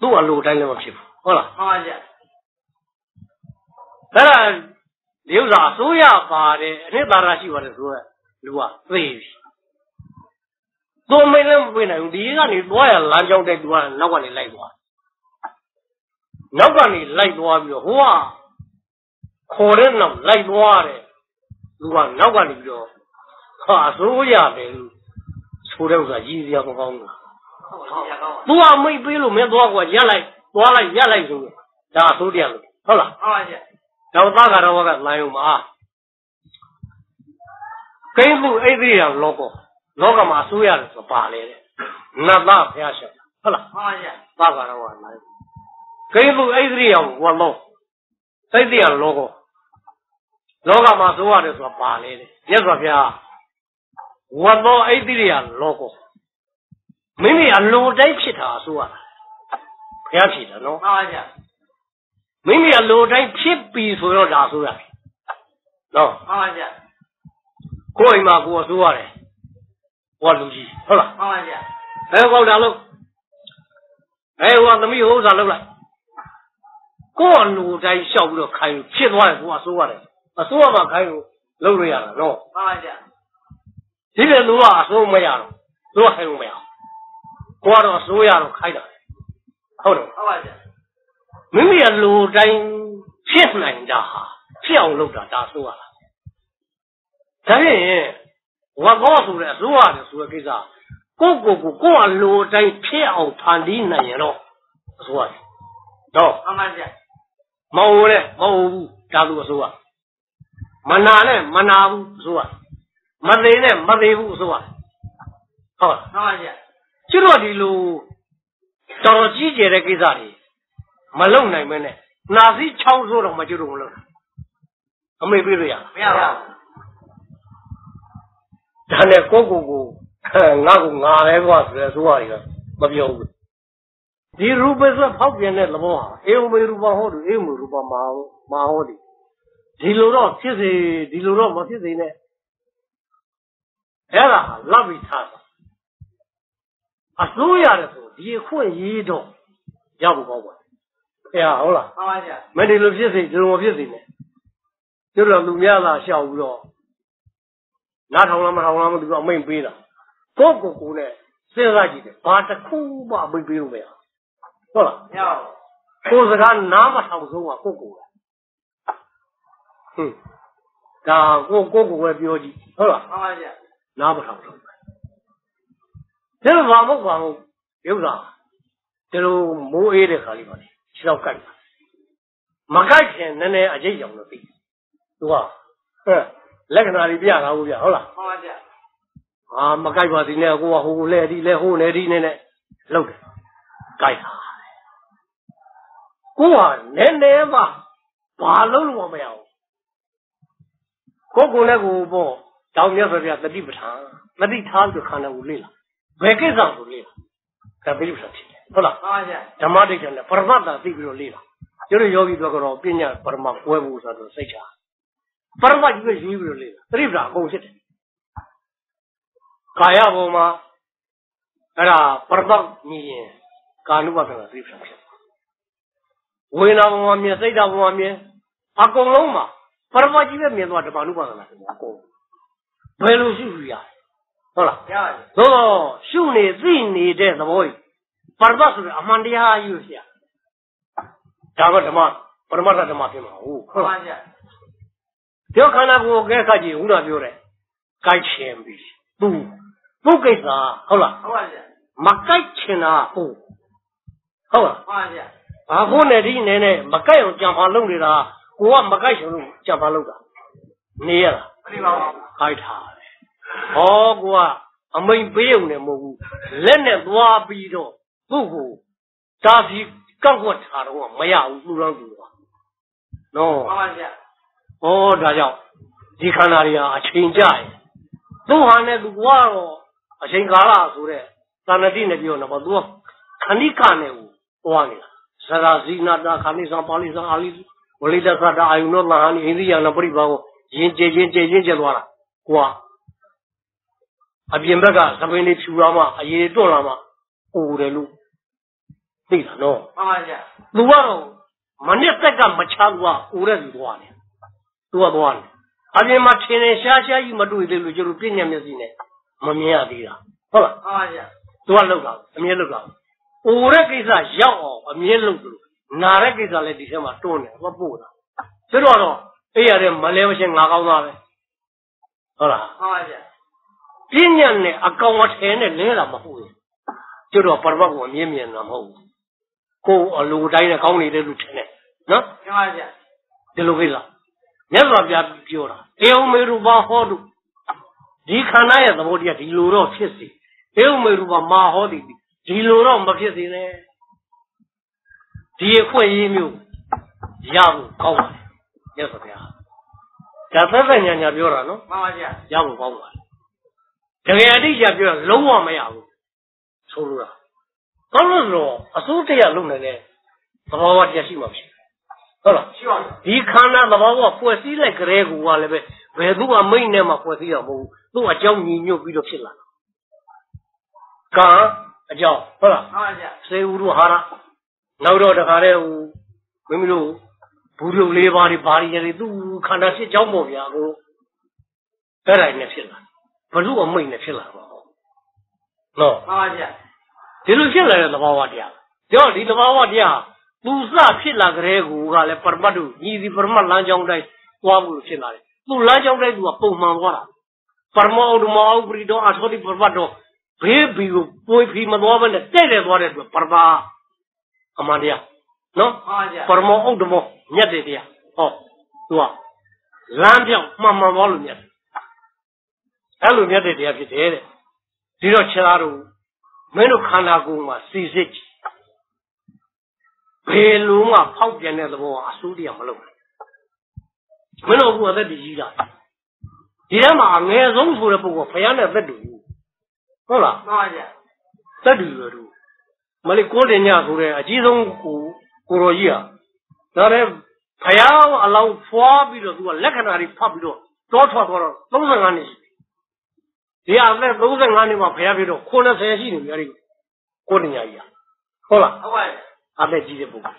သူ့အလိုတိုင်းလည်းမဖြစ်ဘူးဟုတ်လားမှန်ပါဗျာအဲ့ဒါဒီဥစ္စာအစိုးရပါတယ်အနှစ်သာရရှိပါတယ်ဆိုတော့လူကသိပြီသူအမိန်လည်းမပြင်နိုင်ဘူးဒီကနေသွားရလမ်းကြောင်းတဲ့သူကနောက်ကနေလိုက်သွားနောက်ကနေလိုက်သွားပြီးတော့ဟိုက ခေါ်တဲ့နောက်လိုက်သွားတယ်လူကနောက်ကနေပြီးတော့ဟာအစိုးရတယ်လို့ဆိုတဲ့ဥစ္စာကြီးစရာမကောင်းဘူးဟုတ်ပါဗျာကောင်းပါသူကမိတ်ပေးလို့မင်းသွားကွာရက်လိုက်သွားလိုက်ရက်လိုက်ဆိုဒါအစိုးတရားလို့ဟုတ်လားမှန်ပါဗျာတော့သာကတော်ကလိုင်းုံမှာကိန်းမှုအိသိယလောကလောကမှာအစိုးရတယ်ဆိုပါလေတဲ့နတ်သားဖျားရှောက်ဟုတ်လားမှန်ပါဗျာသာကတော်ကလိုင်းကိန်းမှုအိသိယဝလောအိသိယလောက လောကမှာအစိုးရတယ်ဆိုပါလေတဲ့မြတ်စွာဘုရားဝလောအိသိယလောကမိမိအလိုတိုင်းဖြစ်တာအစိုးရဘုရားဖြေတယ်နော်မှန်ပါဗျာမိမိအလိုတိုင်းဖြစ်ပြီဆိုတော့ဒါဆိုရတယ်နော်မှန်ပါဗျာကိုယ်အိမ်မှာကိုယ်ဆိုရတယ်ဟောလူကြီးဟုတ်လားမှန်ပါဗျာအဲကောက်တာလို့အဲဟောသမီးဟိုဥစ္စာလုပ်လိုက်ကိုယ်အလိုတိုင်းရှောက်ပြီးတော့ခိုင်းဖြစ်သွားတယ်ကိုယ်အဆိုးရတယ် အဆိုးရမှခိုင်းလို့လုပ်လို့ရတာနော်မှန်ပါဗျာဒီလေလူကအဆိုးမရတော့သူကခိုင်းလို့မရကိုယ်ကတော့အဆိုးရတော့ခိုင်းတာဟုတ်တယ်ဟုတ်ပါဗျာမိမိအလိုတိုင်းဖြစ်နိုင်တာဟာဖြစ်အောင်လုပ်တာဒါဆိုရတာဒါဖြင့်ဝါကောဆိုတဲ့အစိုးရတယ်ဆိုတဲ့ကိစ္စကိုကိုကိုကိုအလိုတိုင်းဖြစ်အောင်ဖန်တီးနိုင်ရင်တော့အစိုးရတယ်တော့မှန်ပါဗျာမဟုတ်နဲ့မဟုတ်ဘူးဒါလူအစိုးရ မနာနဲ့မနာဘူးအစိုးရမသေးနဲ့မသေးဘူးအစိုးရဟုတ်လားမှန်ပါဗျာကျွတ်တော့ဒီလိုတော်တော်ကြီးကျယ်တဲ့ကိစ္စတွေမလုံနိုင်မနဲ့နာစီချောင်းဆိုးတော့မကျွတ်တော့မလို့အမေပြေးလို့ရမရပါဘူးဒါနဲ့ကိုကိုကိုငါ့ကိုငါပဲကွာဆိုတဲ့ဆိုရတယ်မပြောဘူးဒီရူပဆိုဖောက်ပြန်တဲ့သဘောဟာအေဝမေရူပဟောတူအေဝမေရူပမဟာမဟာဟော ဒီဒီလိုတော့ဖြစ်စေဒီလိုတော့မဖြစ်စေနဲ့အဲ့ဒါဟာလပ်ပြီးထားတာအစိုးရတယ်ဆိုဒီအခွင့်ရေးတော့ရောက်ဖို့ပေါ့ကွာအဲ့ဟာဟုတ်လားမှန်ပါဗျာမဒီလိုဖြစ်စေဒီလိုမဖြစ်စေနဲ့ကျတော့လူများလာရှောက်ပြီးတော့နားထောင်လားမထောင်လားမသိဘူးအမိန်ပေးတာကိုယ့်ကိုယ်ကိုယ်နဲ့စဉ်းစားကြည့်တယ်ဘာတစ်ခုမှအမိန်ပေးလို့မရဟုတ်လားမရပါဘူးကိုယ်စကားနားမထောင်ဆုံးကကိုယ့်ကိုယ်ပဲ ဟွန်းဒါကိုကိုယ့်ကိုယ်ပဲပြောကြည့်ဟုတ်လားမှန်ပါဗျာနားမထောင်ဆုံးပဲဒါတော့ဘာမဟုတ်ပါဘူးရုပ်သာဒီလိုမိုးအေးတဲ့ခါလေးပါလေခြေတော့ကိုက်ပါမကိုက်ခင်နည်းနည်းအကျိတ်ကြောင်လို့ပြီးသူကဟဲ့လက္ခဏာတွေပြတာဟုတ်ဗျဟုတ်လားမှန်ပါဗျာအာမကိုက်ပါသေးနဲ့ကိုကဟိုလဲဒီလဲဟိုလဲဒီနဲ့နဲ့လောက်တယ်ကိုက်တာကိုကနည်းနည်းမှဘာလုံးလို့မရဘူး ကိုကိုလည်းကိုပေါ့တောင်းမြတ်ဆိုပြတတိပဋ္ဌာန်တတိထားပြီးခန္ဓာကိုလေ့လာဘယ်ကိစ္စကိုလေ့လာဒါပိဋကဖြစ်တယ်ဟုတ်လားမှန်ပါဗျာဓမ္မဒိဋ္ဌာန်နဲ့ပရမတ္တသိပြီးတော့လေ့လာကျတော့ယောဂီတို့ကတော့ပညာပရမကွဲဖို့ဆိုတော့စိတ်ချပရမတ်ကြီးပဲရေးပြီးတော့လေ့လာတတိပဋ္ဌာန်အကုန်ဖြစ်တယ်ကာယဘုံမှာအဲ့ဒါပရမတ်မြင်ရင်ကာနုပါဒနာတတိပဋ္ဌာန်ဖြစ်တယ်ဝေဒနာဘုံမှာမြင်စိတ်ဓာတ်ဘုံမှာမြင်အကုန်လုံးမှာ ပရမတ်ကြီးပဲမြင်သွားဓမ္မနုပါဒနာဖြစ်တယ်အကုန်ဘယ်လိုရှိရှိရဟုတ်လားရပါဗျာသို့တော့ရှုနေသိနေတဲ့သဘောကြီးပရမတ်ဆိုတဲ့အမှန်တရားကြီးကိုဆရာဒါကဓမ္မပရမတ်ဓမ္မဖြစ်မှာဟုတ်မှန်ပါဗျာပြောခန္ဓာကိုယ်ကဲခါကြည့်ဦးနာပြောတယ်ကြိုက်ချင်ပြီသူသူကိစ္စဟုတ်လားဟုတ်ပါဗျာမကြိုက်ချင်တာဟုတ်ဟုတ်လားမှန်ပါဗျာဘာဖို့နဲ့ဒီနေနဲ့မကြိုက်အောင်ကြံဖာလုပ်နေတာ ကိုကမကြိုက်ချင်လို့ကြံဖာလုပ်တာနေရလားမနေပါဘူးကြိုက်တာပဲဟောကိုကအမိန်ပေးုံနဲ့မဟုတ်ဘူးလက်နဲ့သွားပြီးတော့သူ့ကိုတာစီကောက်ွက်ထားတော့မရဘူးသူ့တော့သူကနော်မှန်ပါဗျာဩဒါကြောင့်ဒီခန္ဓာတွေဟာအချိန်ကြရင်သူ့ဟာနဲ့သူကတော့အချိန်ကာလဆိုတဲ့သာဏတိနဲ့ပြောတော့ဘာသူကခဏိကနဲ့ကိုသွားနေတာသရာဇိနာတာခဏိသံပါဠိသံအာလိ ဝလိတသတာအာယုနောလဟန်အိန္ဒိယနာပရိပါကိုယင်ကျေချင်းကျေချင်းကျေသွားတာကိုကအပြင်ဘက်ကသပင်းလေးဖြူလာမှအရေတွန့်လာမှအိုတယ်လို့သိတာနော်မှန်ပါဗျာသူကတော့မနစ်သက်ကမချဘူးကအိုတဲ့သူသွားတယ်သူကသွားတယ်အပြင်မှာထင်နေရှားရှားကြီးမတွေ့သေးလို့ကျတို့ပြည့်ညက်မျက်စိနဲ့မမြင်ရသေးတာဟုတ်လားမှန်ပါဗျာသူကလောက်တာအမြဲလောက်တာအိုတဲ့ကိစ္စရောက်အောင်အမြဲလောက်တယ် နာတဲ့ကိစ္စလည်းဒီထဲမှာတွန်းတယ်မပို့တာကျတော့တော့အဲ့ရတဲ့မလဲမချင်းငါကောင်းသားပဲဟုတ်လားမှန်ပါဗျာပြည့်ညက်နဲ့အကောင်အထည်နဲ့လဲတာမဟုတ်ဘူးကျတော့ပရမတ်ကိုအမြဲမြင်တာမဟုတ်ဘူးကိုယ်အလိုတိုင်းနဲ့ကောင်းနေတယ်လို့ထင်တယ်နော်မှန်ပါဗျာဒီလိုကိစ္စမြတ်စွာဘုရားပြောတာအေဝမေရူပဟောတုဒီခန္ဓာရဲ့သဘောတရားဒီလိုတော့ဖြစ်စီအေဝမေရူပမာဟောတိဒီလိုတော့မဖြစ်စေနဲ့ ဒီအခွင့်အရေးမျိုးရဖို့ကောင်းပါတယ်မြတ်စွာဘုရားဒါသက်သက်ညာညာပြောတာနော်မှန်ပါဗျာရဖို့ကောင်းပါတယ်တကယ်အတိအကျပြောရင်လုံးဝမရဘူးဆိုလိုတာဘာလို့လဲဆိုတော့အစိုးတရားလုံးနေတဲ့သဘောဝတရားရှိမှမရှိဘူးဟုတ်လားရှိပါဗျာဒီခန္ဓာသဘောကဖွဲ့စည်းလိုက်ကလေးကလည်းပဲဘယ်သူအမိတ်နဲ့မှဖွဲ့စည်းရမဟုတ်ဘူးသူ့အကြောင်းညီညွတ်ပြီးတော့ဖြစ်လာကံအကြောင်းဟုတ်လားမှန်ပါဗျာစေဥရဟာရ နောက်တော့တခါတည်းဟိုမိမိတို့ဘူးရုပ်လေးပါးတွေဘာတွေတွေသူ့ခန္ဓာဖြစ်ကြောင်းပေါ့ဗျာကိုအဲ့ဒါနဲ့ဖြစ်လာဘလူအမိတ်နဲ့ဖြစ်လာမှာဟုတ်နော်မှန်ပါဗျာဒီလိုဖြစ်လာတဲ့သဘာဝတရားကြောင့်ဒီသဘာဝတရားသူစဖြစ်လာကြတဲ့ကူကလည်းပရမတ်တို့ညီစီပရမတ်လမ်းကြောင်းတိုင်းသွားမှုလို့ဖြစ်လာတယ်သူလမ်းကြောင်းတိုင်းသူကပုံမှန်သွားတာပရမောဒမောပရိတောအသောတိပရမတ်တို့ဘေးဘီကိုပွေဖီမသွားဘဲနဲ့တဲ့တယ်သွားတဲ့အတွက်ပရမ အမှန်တရားနော်မှန်ပါဗျာပရမောဥဒ္ဓမောမြတ်တဲ့တရားဟောသူကလမ်းပြောင်းမှန်မှန်သွားလို့မြတ်တယ်အဲ့လိုမြတ်တဲ့တရားဖြစ်တယ်တဲ့ဒီတော့ခြေသားတို့မင်းတို့ခန္ဓာကိုယ်မှာစီစစ်ကြည့်ဘယ်လိုမှဖောက်ပြန်တဲ့သဘောကအစိုးတရားမလုပ်ဘူးမင်းတို့အခုအသက်တည်ကြီးတာဒီထဲမှာအငယ်ဆုံးဆိုတဲ့ပုဂ္ဂိုလ်ဖယားနဲ့သက်တူဟုတ်လားမှန်ပါဗျာသက်တူရတူ မလေးကိုတင်ညဆိုတဲ့အကြီးဆုံးကိုကိုတော်ကြီးဟာဒါလည်းဖယားအလောင်းဖွာပြီးတော့သူကလက္ခဏာတွေဖတ်ပြီးတော့တောထွက်သွားတော့35နှစ်ရှိဒီအသက်35နှစ်မှာဖယားပြီးတော့90ရှိနေပြီအဲ့ဒီကိုတင်ညကြီးဟာဟုတ်လားဟုတ်ပါရဲ့အသက်ကြီးတဲ့ပုဂ္ဂိုလ်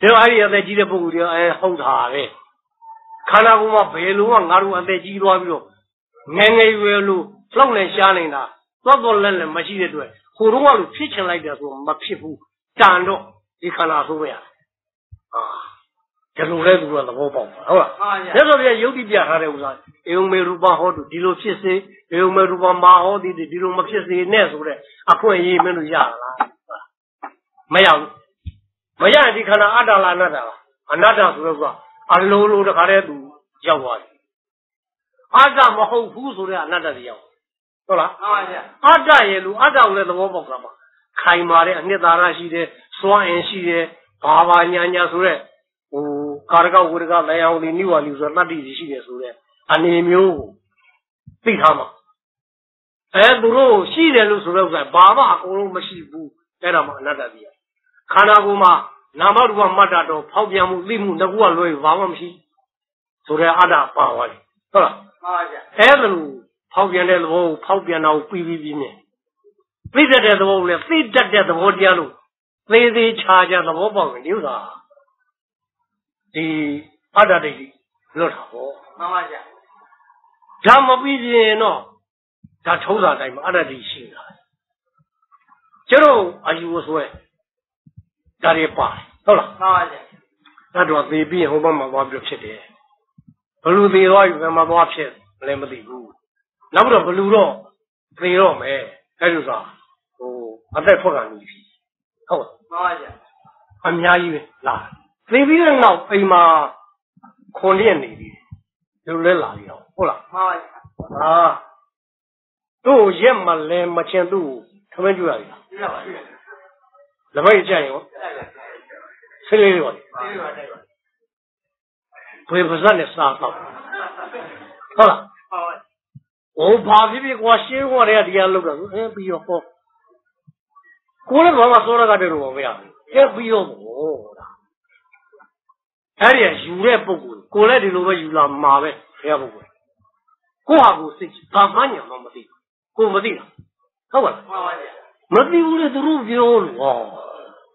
ဒီတော့အဲ့ဒီအသက်ကြီးတဲ့ပုဂ္ဂိုလ်တွေအဲဟုတ်တာပဲခန္ဓာကိုယ်မှာဘယ်လိုကငါတို့အသက်ကြီးသွားပြီးတော့ငယ်ငယ်ရွယ်လို့လှုပ်နေရှားနေတာသွားသွားလက်လက်မရှိတဲ့အတွက် ဟိုတော့ကလို့ဖြစ်ချင်လိုက်တယ်ဆိုမဖြစ်ဘူးတန်တော့ဒီခန္ဓာဆိုးပဲရအာဒီလိုလဲသူကသဘောပေါက်ပါဟုတ်လားမှန်ပါရဲ့မြတ်စွာဘုရားယုတ်တိပြထားတဲ့ဥစ္စာအေုံမေရူပဟောတုဒီလိုဖြစ်စေအေုံမေရူပမဟောတိဒီလိုမဖြစ်စေနဲ့ဆိုတဲ့အခွင့်အရေးမင်းတို့ရလားမရဘူးမရရင်ဒီခန္ဓာအတ္တလားအနတ္တလားအနတ္တဆိုတော့ကအလိုလိုတခါတည်းသူရောက်သွားတယ်အတ္တမဟုတ်ဘူးဆိုတဲ့အနတ္တတွေရောက် ဟုတ်လားမှန်ပါရဲ့အတ္တရဲ့လူအတ္တကိုလည်းသဘောပေါက်တာပါခိုင်မာတဲ့အနှစ်သာရရှိတယ်စွမ်းအင်ရှိတယ်ဘာဘာညာညာဆိုတဲ့ဟိုကာရကဝေရကလည်းအောင်ဒီနိဝါလူဆိုတတ္တိရှိတယ်ဆိုတဲ့အနေမျိုးကိုသိထားမှာအဲသူတို့ရှိတယ်လို့ဆိုတော့ကဘာမှအကုန်လုံးမရှိဘူးအဲ့ဒါမှအနတ္တတရားခန္ဓာကိုယ်မှာနာမရူပမတ္တတော့ဖောက်ပြန်မှုသိမှုငကူကလွဲဘာမှမရှိဆိုတဲ့အတ္တပါသွားတယ်ဟုတ်လားမှန်ပါရဲ့အဲ့ဒါလို ဖောက်ပြန်တဲ့သဘောကိုဖောက်ပြန်တာကိုပြီးပြီးပြီးနဲ့သိတတ်တဲ့သဘောကိုလည်းသိတတ်တဲ့သဘောတရားလို့သေးသေးချာချာသဘောပေါက်ရင်ဒီဥစ္စာဒီအတ္တဒိဋ္ဌိလွတ်တာဟောမှန်ပါရဲ့ဒါမပြီးရင်တော့ဒါထုံးစာတိုင်းမှာအတ္တဒိဋ္ဌိရှိတာကျတော့အယူဝဆွဲဒါတွေပါတယ်ဟုတ်လားမှန်ပါရဲ့အဲ့တော့သေပြီးရင်ဟိုဘက်မှာသွားပြီးဖြစ်တယ်ဘလူသေသွားပြီဘယ်မှာသွားဖြစ်လည်းမသိဘူး နောက်တော့ဘလူတော့သေတော့မယ်အဲ့လိုဆိုဟိုအသက်ထွက်ကန်ပြီဟုတ်မှန်ပါရဲ့အများကြီးပဲလာသေပြီးတဲ့နောက်အိမ်မှာခွန်လျက်နေပြီဒီလိုလဲလာပြီတော့ဟုတ်လားမှန်ပါရဲ့ဟာတို့ရက်မလဲမချင်သူ့ကိုထမင်းကြွရပြီလားပြရပါရဲ့လက်မိတ်ကြိုက်ရောတက်တယ်ဆေးလေးတွေပါလေပြရပါတက်ပါဘယ်ပါဇက်နဲ့စားတော့ဟုတ်လားမှန်ပါ။ ဟိုဘာဖြစ်ဖြစ်ကွာရှင်းကွာတွေကဒီကလောက်တာဆိုအဲပြီးတော့ဟောကိုယ်လည်းဘာမှစောရကတဲ့တော့မရဘူး။အဲပြီးတော့ဟောတာ။အဲ့ဒီယူတဲ့ပုံကိုကိုယ်လည်းဒီလိုပဲယူလာမှာပဲဘုရားပုံကို။ကိုဟာကိုစိတ်ဘာမှညာမှမသိဘူး။ကိုမသိတာ။ဟုတ်ပါလားမှန်ပါရဲ့။မသိဘူးလေသူတို့ပြောလို့ဟော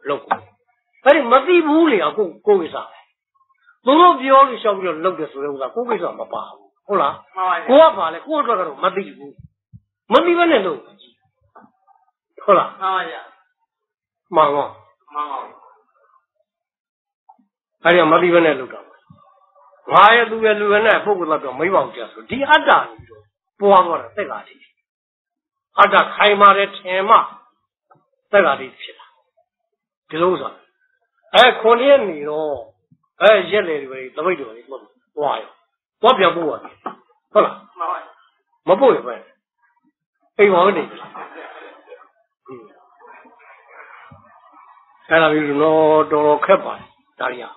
လောက်ကို။အဲ့ဒီမသိဘူးလေအကိုကိုကိစ္စပဲ။သူတို့ပြောလို့ရှောက်ပြီးတော့လောက်တယ်ဆိုတဲ့ဥစ္စာကိုကိစ္စမပါဘူး။ ဟုတ်လား။မှန်ပါရဲ့ကိုကပါလေကို့အတွက်ကတော့မသိဘူးမသိဘဲနဲ့လို့ဟုတ်လားမှန်ပါရဲ့မှန်ပါမှန်ပါအဲ့ဒီကမသိဘဲနဲ့လို့တော့ငါရဲ့သူရဲ့လူရဲ့နဲ့ပုဂ္ဂိုလ်တော့မိဘအောင်ကြဆိုဒီအတ္တကြီးတော့ပွားသွားတာတက်လာတယ်အတ္တခိုင်မာတဲ့ထင်မှတက်လာတယ်ဖြစ်တာဒီလိုဆိုအဲခွန်ရက်နေတော့အဲရက်လေတွေသပိတ်တွေမဟုတ်ဘူးွားရော တော့ပြန်ပို့ရတယ်ဟုတ်လားမှန်ပါရဲ့မပို့ရပဲအိမ်မှာနေပြီအဲ့ဒါပြီးတော့တော်တော်ခက်ပါတယ်ဒါရီယာ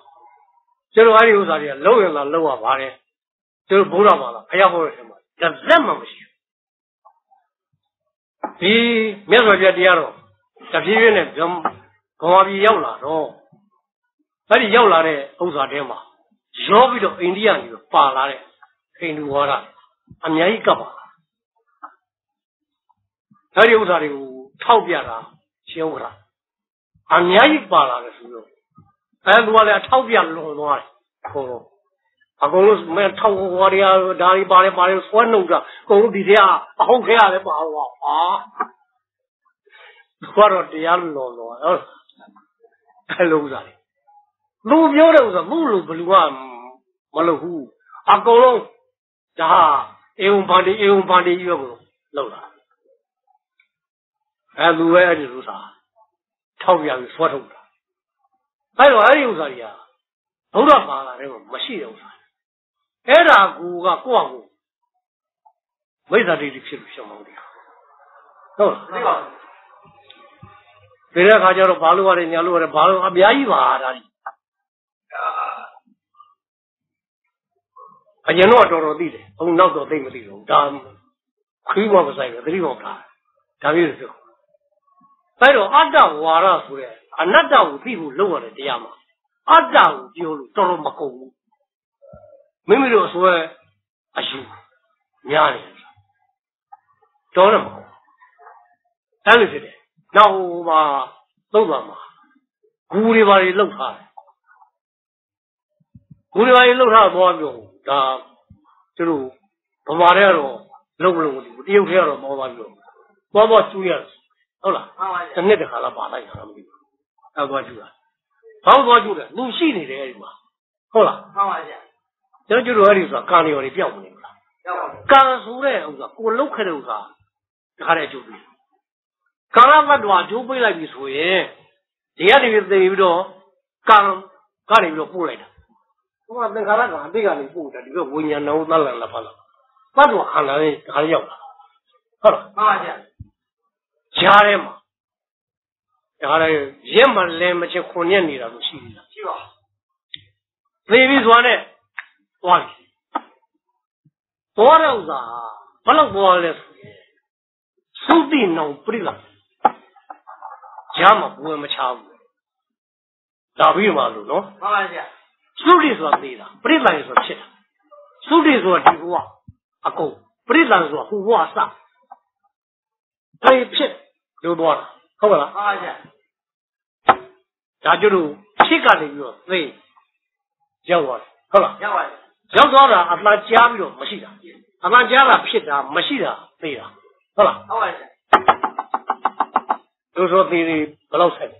ကျတော့အဲ့ဒီဥစ္စာတွေကလုံးရင်လာလုံးရပါတယ်ကျတော့ဘုရားမှာလားဖယားဟောတဲ့ထဲမှာဒါလက်မှမရှိဘူးဒီမြတ်စွာဘုရားတရားတော်တဖြည်းဖြည်းနဲ့ဘဝပြည်ရောက်လာတော့အဲ့ဒီရောက်လာတဲ့ဥစ္စာတဲမှာရောပြီးတော့အိန္ဒိယနေ ပါလာတဲ့ဟိန္ဒူဝါဒအများကြီးကပ်ပါလားအဲ့ဒီဥစ္စာတွေကိုထောက်ပြတာရှင်းဥက္ကရာအများကြီးပါလာတယ်ဆိုတော့အဲသူကလည်းအထောက်ပြလွန်သွားတယ်ဟိုတော့အကုန်လုံးမဲထောက်ဟောရဒါတွေပါတယ်ပါတယ်ဆွဲနှုတ်တာအကုန်လုံးဒီထဲကအဟုတ်ခဲရတယ်ပါဟောဟာသူကတော့တရားလွန်သွားဟုတ်အဲ့လိုဥစ္စာတွေလူပြောတဲ့ဥစ္စာမှုလို့ဘလူကမလုပ်ဘူး အကုန်လုံးဒါဟာအေဝံပါတိအေဝံပါတိကြီးပဲကိုလောက်လာအဲလူပဲအဲ့ဒီဥစ္စာထောက်ပြပြီးဆွဲထုတ်တာအဲ့တော့အဲ့ဒီဥစ္စာကြီးဟာဘုရားပါလာတဲ့မှာမရှိတဲ့ဥစ္စာအဲ့ဒါကူကကိုယ့်အကူမိစ္ဆာဒိဋ္ဌိဖြစ်လို့ရှောင်မောင်းတယ်ဟုတ်လားသိပါဘူးဒီတဲ့အခါကျတော့ဘာလို့ရတယ်ညာလို့ရတယ်ဘာလို့အများကြီးပါဒါကြီး အရင်တော့တော်တော်သိတယ်အခုနောက်တော့သိမသိတော့ဘူးဒါခီးမမဆိုင်ဘူးသတိမောက်တာဒါမျိုးဆိုအဲ့တော့အတ္တဝါဒဆိုတဲ့အနတ္တကိုသိဖို့လုပ်ရတယ်တရားမှာအတ္တကိုပြောလို့တော်တော်မကုန်ဘူးမိမိတို့အစွဲအယူများနေတယ်တော်တယ်မကုန်အဲ့လိုဖြစ်တယ်နောက်ဟိုမှာသုံးပါမှာဂူတွေဘာတွေလောက်ထားတယ်ဂူတွေဘာတွေလောက်ထားသွားပြော ဒါသူတို့ဗမာတွေကတော့လုံမလုံဘူးတရုတ်တွေကတော့မောသွားပြီးတော့သွားသွားကျူးရတယ်ဟုတ်လားမှန်ပါဗျာတစ်နှစ်တခါလားပါလိုက်တာမသိဘူးအဲ့သွားကျူးတာဘောက်သွားကျူးတယ်လူရှိနေတယ်အဲ့ဒီမှာဟုတ်လားမှန်ပါဗျာကျွန်တော်ကျူးတော့အဲ့ဒီဆိုတာကာနေရော်တွေပြောက်နေဘူးလားရောက်ပါပြီကာဆိုတဲ့ဥစ္စာကိုလုတ်ခဲ့တဲ့ဥစ္စာတခါတည်းကျူးပြီကာရမတ်တော်ကျိုးပိတ်လိုက်ပြီဆိုရင်ဒီကနေပြီးသိပြီးတော့ကံကနေပြီးတော့ပို့လိုက်တာ ဟိုကသင်္ခါရကအတိတ်ကနေပို့တာဒီကဝိညာဏတော်သလန်လာဖလာဘတ်တော်ခန္ဓာလေးတခါတည်းရောက်လာဟုတ်လားမှန်ပါဗျာကြားထဲမှာဒါလည်းရက်မလဲမချင်ခွန်ရက်နေတာလို့ရှိနေတာရှိပါသေပြီးသွားနဲ့သွားပြီသွားတဲ့ဥစ္စာဘယ်လောက်သွားလဲဆိုရင်သုတိနောင်ပြိလာကြားမှာဘွယ်မချဘူးဒါပြီးမှလို့နော်မှန်ပါဗျာ သုတိဆိုတာသိတာပြိလာရေဆိုတာဖြစ်တာသုတိဆိုတာဒီဘဝအကုန်ပြိလာဆိုတာဟိုဘဝအစဒါဖြစ်လို့သွားတာဟုတ်ပါလားမှန်ပါဗျာဒါကျတို့ဖြစ်ကနေပြီးတော့သိရောက်သွားတယ်ဟုတ်လားရောက်ပါပြီရောက်သွားတာအမှန်ကြားပြီးတော့မရှိတာအမှန်ကြားတာဖြစ်တာမရှိတာသိတာဟုတ်လားဟုတ်ပါဗျာတို့ဆိုသေးသေးဘယ်လောက်ဆက်လဲ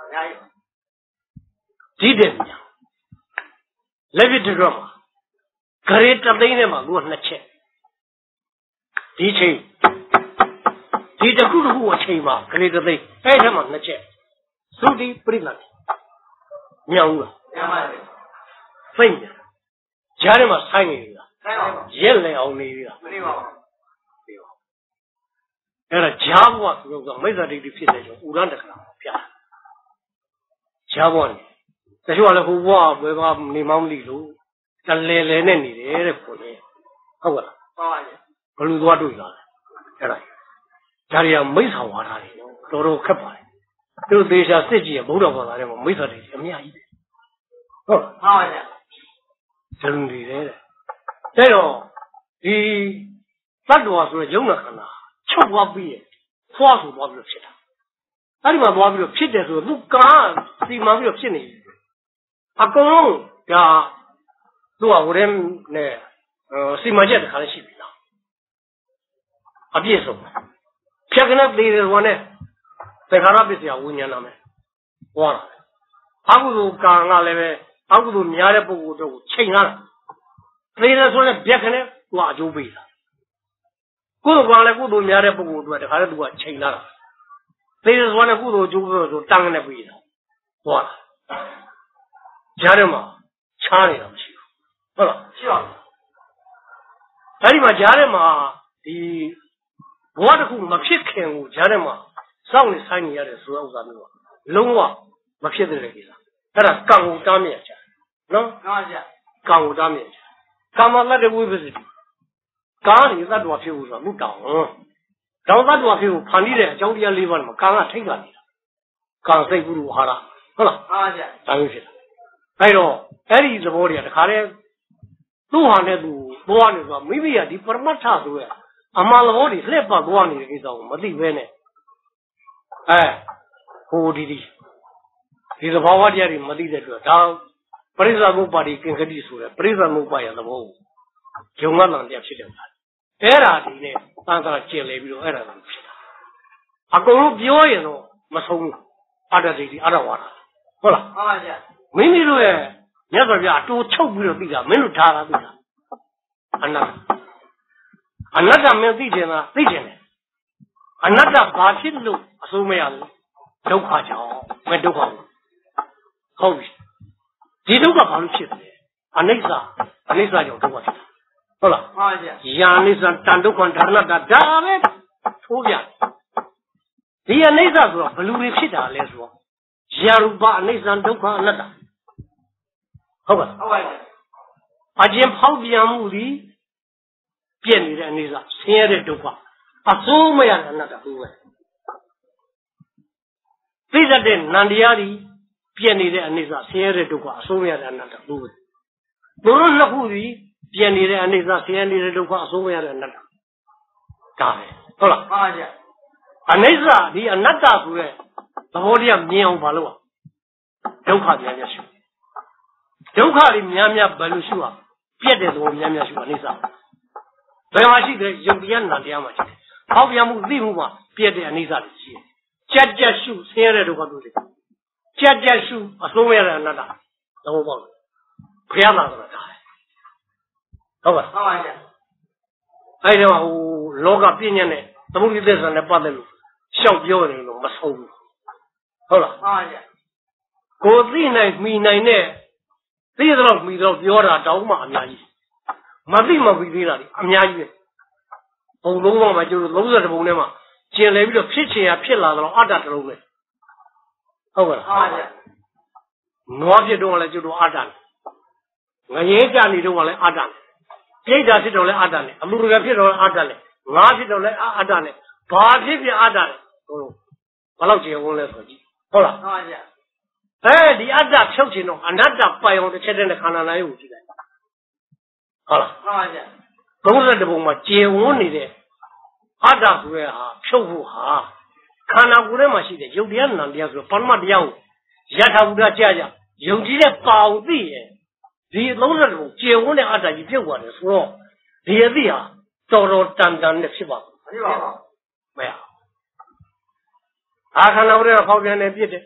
အများကြီးဒီတဲ့ညာ လက်ပြတရောမှာဂရေတသိန်းထဲမှာကိုကနှစ်ချက်ဒီချိန်ဒီတစ်ခုတစ်ခုအချိန်မှာဂရေတသိန်းအဲ့ထဲမှာနှစ်ချက်သုတိပြိလတ်မြောက်ဘူးလားမှန်ပါဗျာသိမ့်ညာကြားထဲမှာဆိုင်းနေပြီလားဆိုင်ပါပါရက်လဲအောင်နေပြီလားမနေပါဘူးအဲ့ဒါဂျားဘဝဆိုတော့မိစ္ဆာဒိဋ္ဌိဖြစ်တဲ့ကြောင့်ဥရန်တခါပြတာဂျားဘဝနေ တချို့ကလည်းဟိုဘဝဘယ်မှာနေမှမသိလို့တလဲလဲနဲ့နေတယ်တဲ့ကိုလေဟုတ်ကလားမှန်ပါဗျာဘယ်လိုသွားတွေ့လာလဲအဲ့ဒါဂျာရီယာမိစ္ဆာဝါဒတွေတော်တော်ခက်ပါတယ်သူတို့သေချာစစ်ကြည့်ရဗုဒ္ဓဘာသာထဲမှာမိစ္ဆာဒိဋ္ဌိအများကြီးပဲဟုတ်မှန်ပါဗျာဇလုံနေတယ်တဲ့အဲ့တော့ဒီတတ္တဝါဆိုတဲ့ယုံနာခန္ဓာချုပ်သွားပြီးရဖွာဆိုသွားပြီးတော့ဖြစ်တာအဲ့ဒီမှာသွားပြီးတော့ဖြစ်တယ်ဆိုတော့သူကာစီမံပြီးတော့ဖြစ်နေတယ် အကုန်လုံးဒါသူကဟိုထဲနဲ့စီမံချက်တစ်ခါလည်းရှိပြီလားအပြည့်စုံဖြတ်ကနေသေးတယ်ဟိုနဲ့သင်္ခါရပစ္စယဝိညာဏမယ်ဟောတာအကုသိုလ်ကံကလည်းပဲအကုသိုလ်များတဲ့ပုဂ္ဂိုလ်တို့ကိုချိန်လာတာသေတယ်ဆိုရင်ပြက်ခနဲ့သူကအကျိုးပေးတာကုသိုလ်ကံလည်းကုသိုလ်များတဲ့ပုဂ္ဂိုလ်တို့ကတခါတည်းသူကချိန်လာတာသေတယ်ဆိုရင်ကုသိုလ်အကျိုးပေးဆိုတန်းကနေပေးတာဟောတာ ကြားထဲမှာချားနေတာမရှိဘူးဟုတ်လားရှိပါဘူးအဲဒီမှာကြားထဲမှာဒီဘဝတစ်ခုမဖြစ်ခင်ကိုကြားထဲမှာစောင့်နေဆိုင်နေရတယ်ဆိုတဲ့ဥစ္စာမျိုးကလုံးဝမဖြစ်တဲ့ကိစ္စအဲ့ဒါကံကိုတားမြစ်ချာနော်မှန်ပါဗျာကံကိုတားမြစ်ချာကာမလတ္တဝိပစ္စတိကာနေသတ္တဝါဖြစ်ဖို့ဆိုတာမှုတောင်းတောင်းသတ္တဝါဖြစ်ဖို့ဖန်တီးတဲ့အကြောင်းတရား၄ပါးမှာကံကထိတ်တာနေတာကံစိတ်ပုရုဟာရဟုတ်လားမှန်ပါဗျာဒါမျိုးဖြစ်တာ အဲ့တော့အဲ့ဒီသဘောတွေကတခါတည်းသူ့ဟာနဲ့သူသွားနေဆိုတာမိမိကဒီပရမတ္ထဆိုရအမှန်သဘောတွေလှည့်ပတ်သွားနေတဲ့ကိစ္စကိုမသိဘဲနဲ့အဲဟိုဒီဒီဒီသဘောဝတရားတွေမသိတဲ့အတွက်ဒါပရိစ္ဆာမုပ္ပါတိကင်္ခတိဆိုရပရိစ္ဆာမုပ္ပါရဲ့သဘောကိုဂျုံမလန်တရားဖြစ်တယ်အဲ့ဒါဒီနဲ့သံသာကျင်လေပြီးတော့အဲ့ဒါကိုဖြစ်တာအကုန်လုံးပြောရင်တော့မဆုံးဘူးအတ္တဒိဋ္ဌိအတ္တဝါဒဟုတ်လားမှန်ပါဗျာ မိမိတို့ရဲ့မြတ်စွာဘုရားအတူချုပ်ပြီးတော့သိတာမင်းတို့ထားတာသိတာအနတ္တအနတ္တမင်းသိချင်တာသိချင်တယ်အနတ္တဘာဖြစ်လို့အစိုးမရလဲဒုက္ခကြောင့်မင်းဒုက္ခကိုဟုတ်ပြီဒီဒုက္ခဘာလို့ဖြစ်လဲအနိစ္စအနိစ္စကြောင့်ဒုက္ခဖြစ်တာဟုတ်လားမှန်ပါဗျာယာနိစ္စတန်ဒုက္ခဒါနတ္တဒါပဲထိုးပြဒီအနိစ္စဆိုတော့ဘယ်လူတွေဖြစ်တာလဲဆိုတော့ယာရူပအနိစ္စဒုက္ခအနတ္တ ဟုတ်ပါလားဟုတ်ပါဗျာအကျဉ်ဖောက်ပြန်မှုသည်ပြည့်နေတဲ့အနေစာဆင်းရဲတဲ့ဒုက္ခအစိုးမရတဲ့အနတ္တဘူးပဲသိတတ်တဲ့နန္တရားဒီပြည့်နေတဲ့အနိစ္စဆင်းရဲတဲ့ဒုက္ခအဆုံးမရတဲ့အနတ္တဘုရားသူတို့နှစ်ခုဒီပြည့်နေတဲ့အနိစ္စဆင်းရဲနေတဲ့ဒုက္ခအဆုံးမရတဲ့အနတ္တဒါပဲဟုတ်လားမှန်ပါဗျာအနိစ္စဒီအနတ္တဆိုတဲ့သဘောတရားမြင်အောင်ပါလို့ဒုက္ခများများရှု ဒုက္ခတွေများများဘယ်လိုရှုอ่ะပြက်တဲ့သဘောများများရှုအနိစ္စဘယ်မှာရှိတယ်ယုတ်တရားနာတရားမှာရှိတယ်ဟောက်ပြန်မှုသိမှုမှာပြက်တဲ့အနိစ္စတွေရှိတယ်ကြက်ကြက်ရှုဆင်းရဲတဲ့ဒုက္ခတို့တွေကြက်ကြက်ရှုအဆုံးမရတဲ့အနတ္တသဘောပေါက်လားဘုရားလာဆိုတာဒါဟုတ်ပါမှန်ပါဗျာအဲ့ဒီမှာဟိုလောကပြည့်ညက်တဲ့သမုဒိသစ္စာနဲ့ပတ်သက်လို့ရှောက်ပြောနေလို့မဆုံးဘူးဟုတ်လားမှန်ပါဗျာကိုသိနိုင်မိနိုင်တဲ့ သိရတော့မိတော့ပြောတာတောင်းမှအများကြီးမသိမပြီးသေးတာလေအများကြီးပဲဘုံလုံးပေါ်မှာကျိုး30ဘုံထဲမှာကျင်လဲပြီးတော့ဖြစ်ချင်ရဖြစ်လာတော့အတ္တတလုံးပဲဟုတ်ကဲ့မှန်ပါဗျာနွားဖြစ်တော့လည်းကျိုးတော့အတ္တနဲ့ငရဲကြနေတော့လည်းအတ္တနဲ့ပြိဋ္ဌာဖြစ်တော့လည်းအတ္တနဲ့အမှုရဖြစ်တော့လည်းအတ္တနဲ့ငါဖြစ်တော့လည်းအတ္တနဲ့ဘာဖြစ်ဖြစ်အတ္တနဲ့ဟုတ်ဘယ်လောက်ကျေဝင်လဲဆိုကြည့်ဟုတ်လားမှန်ပါဗျာ အဲဒီအတ္တဖြုတ်ခြင်းတော့အနတ္တပိုင်အောင်တစ်ချက်တည်းနဲ့ခန္ဓာနာယုတ်ကိုကြည့်လိုက်ဟုတ်လားမှန်ပါဗျာ30ဘုံမှာကျေဝန်းနေတဲ့အတ္တဆိုတဲ့ဟာဖြုတ်ဖို့ဟာခန္ဓာကိုယ်ထဲမှာရှိတဲ့ယုတ်တရားနာမ်တရားဆိုတော့ပရမတ်တရားကိုယထာဘုရားကြားကြယုံကြည်တဲ့ပါအောင်သိရင်ဒီ30ဘုံကျေဝန်းတဲ့အတ္တကြီးဖြုတ်သွားတယ်ဆိုတော့ဒီအသိဟာတော်တော်တန်တန်နဲ့ဖြစ်ပါဘူးမရှိပါဘူးမရဘူးအာခန္ဓာကိုယ်ထဲကဖောက်ပြန်နေပြစ်တယ်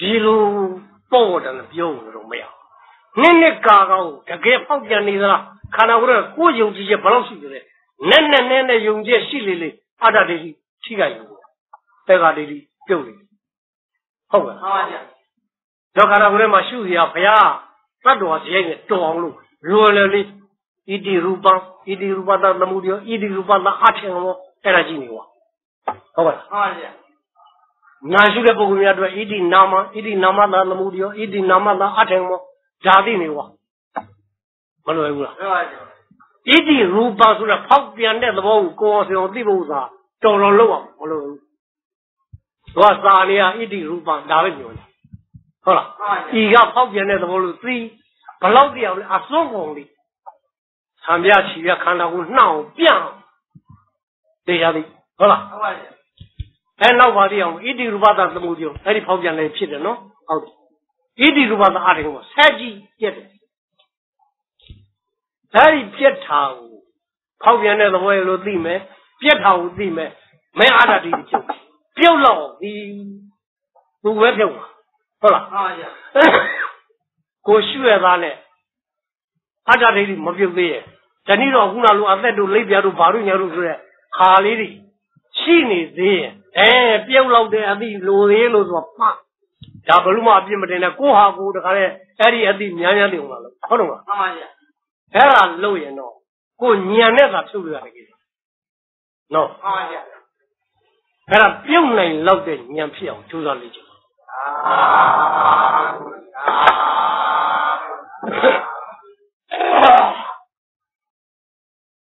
ဒီလိုပေါ့တယ်လို့ပြောလို့တော့မရဘူးနှစ်နှစ်ကာကောင်းတကယ်ဖောက်ပြန်နေသလားခန္ဓာကိုယ်ကကိုယ်ယုံကြည်ချက်ဘယ်လောက်ရှိသလဲနဲ့နဲ့နဲ့နဲ့ယုံကြည်ရှိလေလေအတ္တဒိဋ္ဌိထိခိုက်ယူတက္ကဒိဋ္ဌိပြုတ်လေဟုတ်ကဲ့မှန်ပါဗျာတော့ခန္ဓာကိုယ်ထဲမှာရှုစရာဘုရားတတ္တဝါစရိုက်နဲ့တော်အောင်လို့လွယ်လွယ်လေးဣတိရူပံဣတိရူပတသမုဒယောဣတိရူပတအထင်မောအဲ့ဒါကြည့်နေကွာဟုတ်ပါလားမှန်ပါဗျာ နာရှုတဲ့ပုဂ္ဂိုလ်များအတွက်ဣတိနာမဣတိနာမသာသမုဒယောဣတိနာမသာအထင်မောဓာတိနေကွာမလွယ်ဘူးလားမှန်ပါဗျာဣတိရူပဆိုတာဖောက်ပြန်တဲ့သဘောကိုကိုယ်အောင်စအောင်သိဖို့သာတော်တော်လောက်အောင်မလွယ်ဘူးသွားစာနေရဣတိရူပဒါပဲပြောတယ်ဟုတ်လားမှန်ပါဗျာဤကဖောက်ပြန်တဲ့သဘောလို့သိဘလောက်တရားလဲအစွန်းကုန်လေးဆံပြချီရခန္ဓာကိုနှောင့်ပြန့်တရားသည်ဟုတ်လားမှန်ပါဗျာ အဲနောက်ပါသေးအောင်ဣတိရူပသသမုဒယအဲ့ဒီဖောက်ပြန်လည်းဖြစ်တယ်နော်ဟုတ်တယ်ဣတိရူပသအတေကိုဆက်ကြည့်ပြက်တယ်အဲ့ဒီပြက်တာကိုဖောက်ပြန်တဲ့သဘောရလို့သိမယ်ပြက်တာကိုသိမယ်မဲအာရတိပြုတ်ပြုတ်လောက်ဒီသူပဲပြုတ်ပါဟုတ်လားမှန်ပါဗျာကိုရှုရသားနဲ့အတ္တဒိဋ္ဌိမပြုတ်သေးရဲ့တဏှိတော့ခုနလိုအသက်တို့လိပ်ပြတို့ဘာလို့ညာတို့ဆိုရဲခါလေးတွေရှိနေသေးရဲ့ အဲပြုတ်လောက်တဲ့အသည့်လိုသေးလို့ဆိုတော့ပတ်ဒါဘလို့မှအပြစ်မတင်နဲ့ကိုဟာကိုတခါလေအဲ့ဒီအသည့်များများတင်အောင်လားဟုတ်တော့လားမှန်ပါဗျအဲ့ဒါလို့ရင်တော့ကိုညံနဲ့သာဖြုတ်လို့ရတယ်ကိစ္စနော်မှန်ပါဗျအဲ့ဒါပြုတ်နိုင်လောက်တဲ့ညံဖြစ်အောင်ကြိုးစားလေ့ကျင့်ပါအာ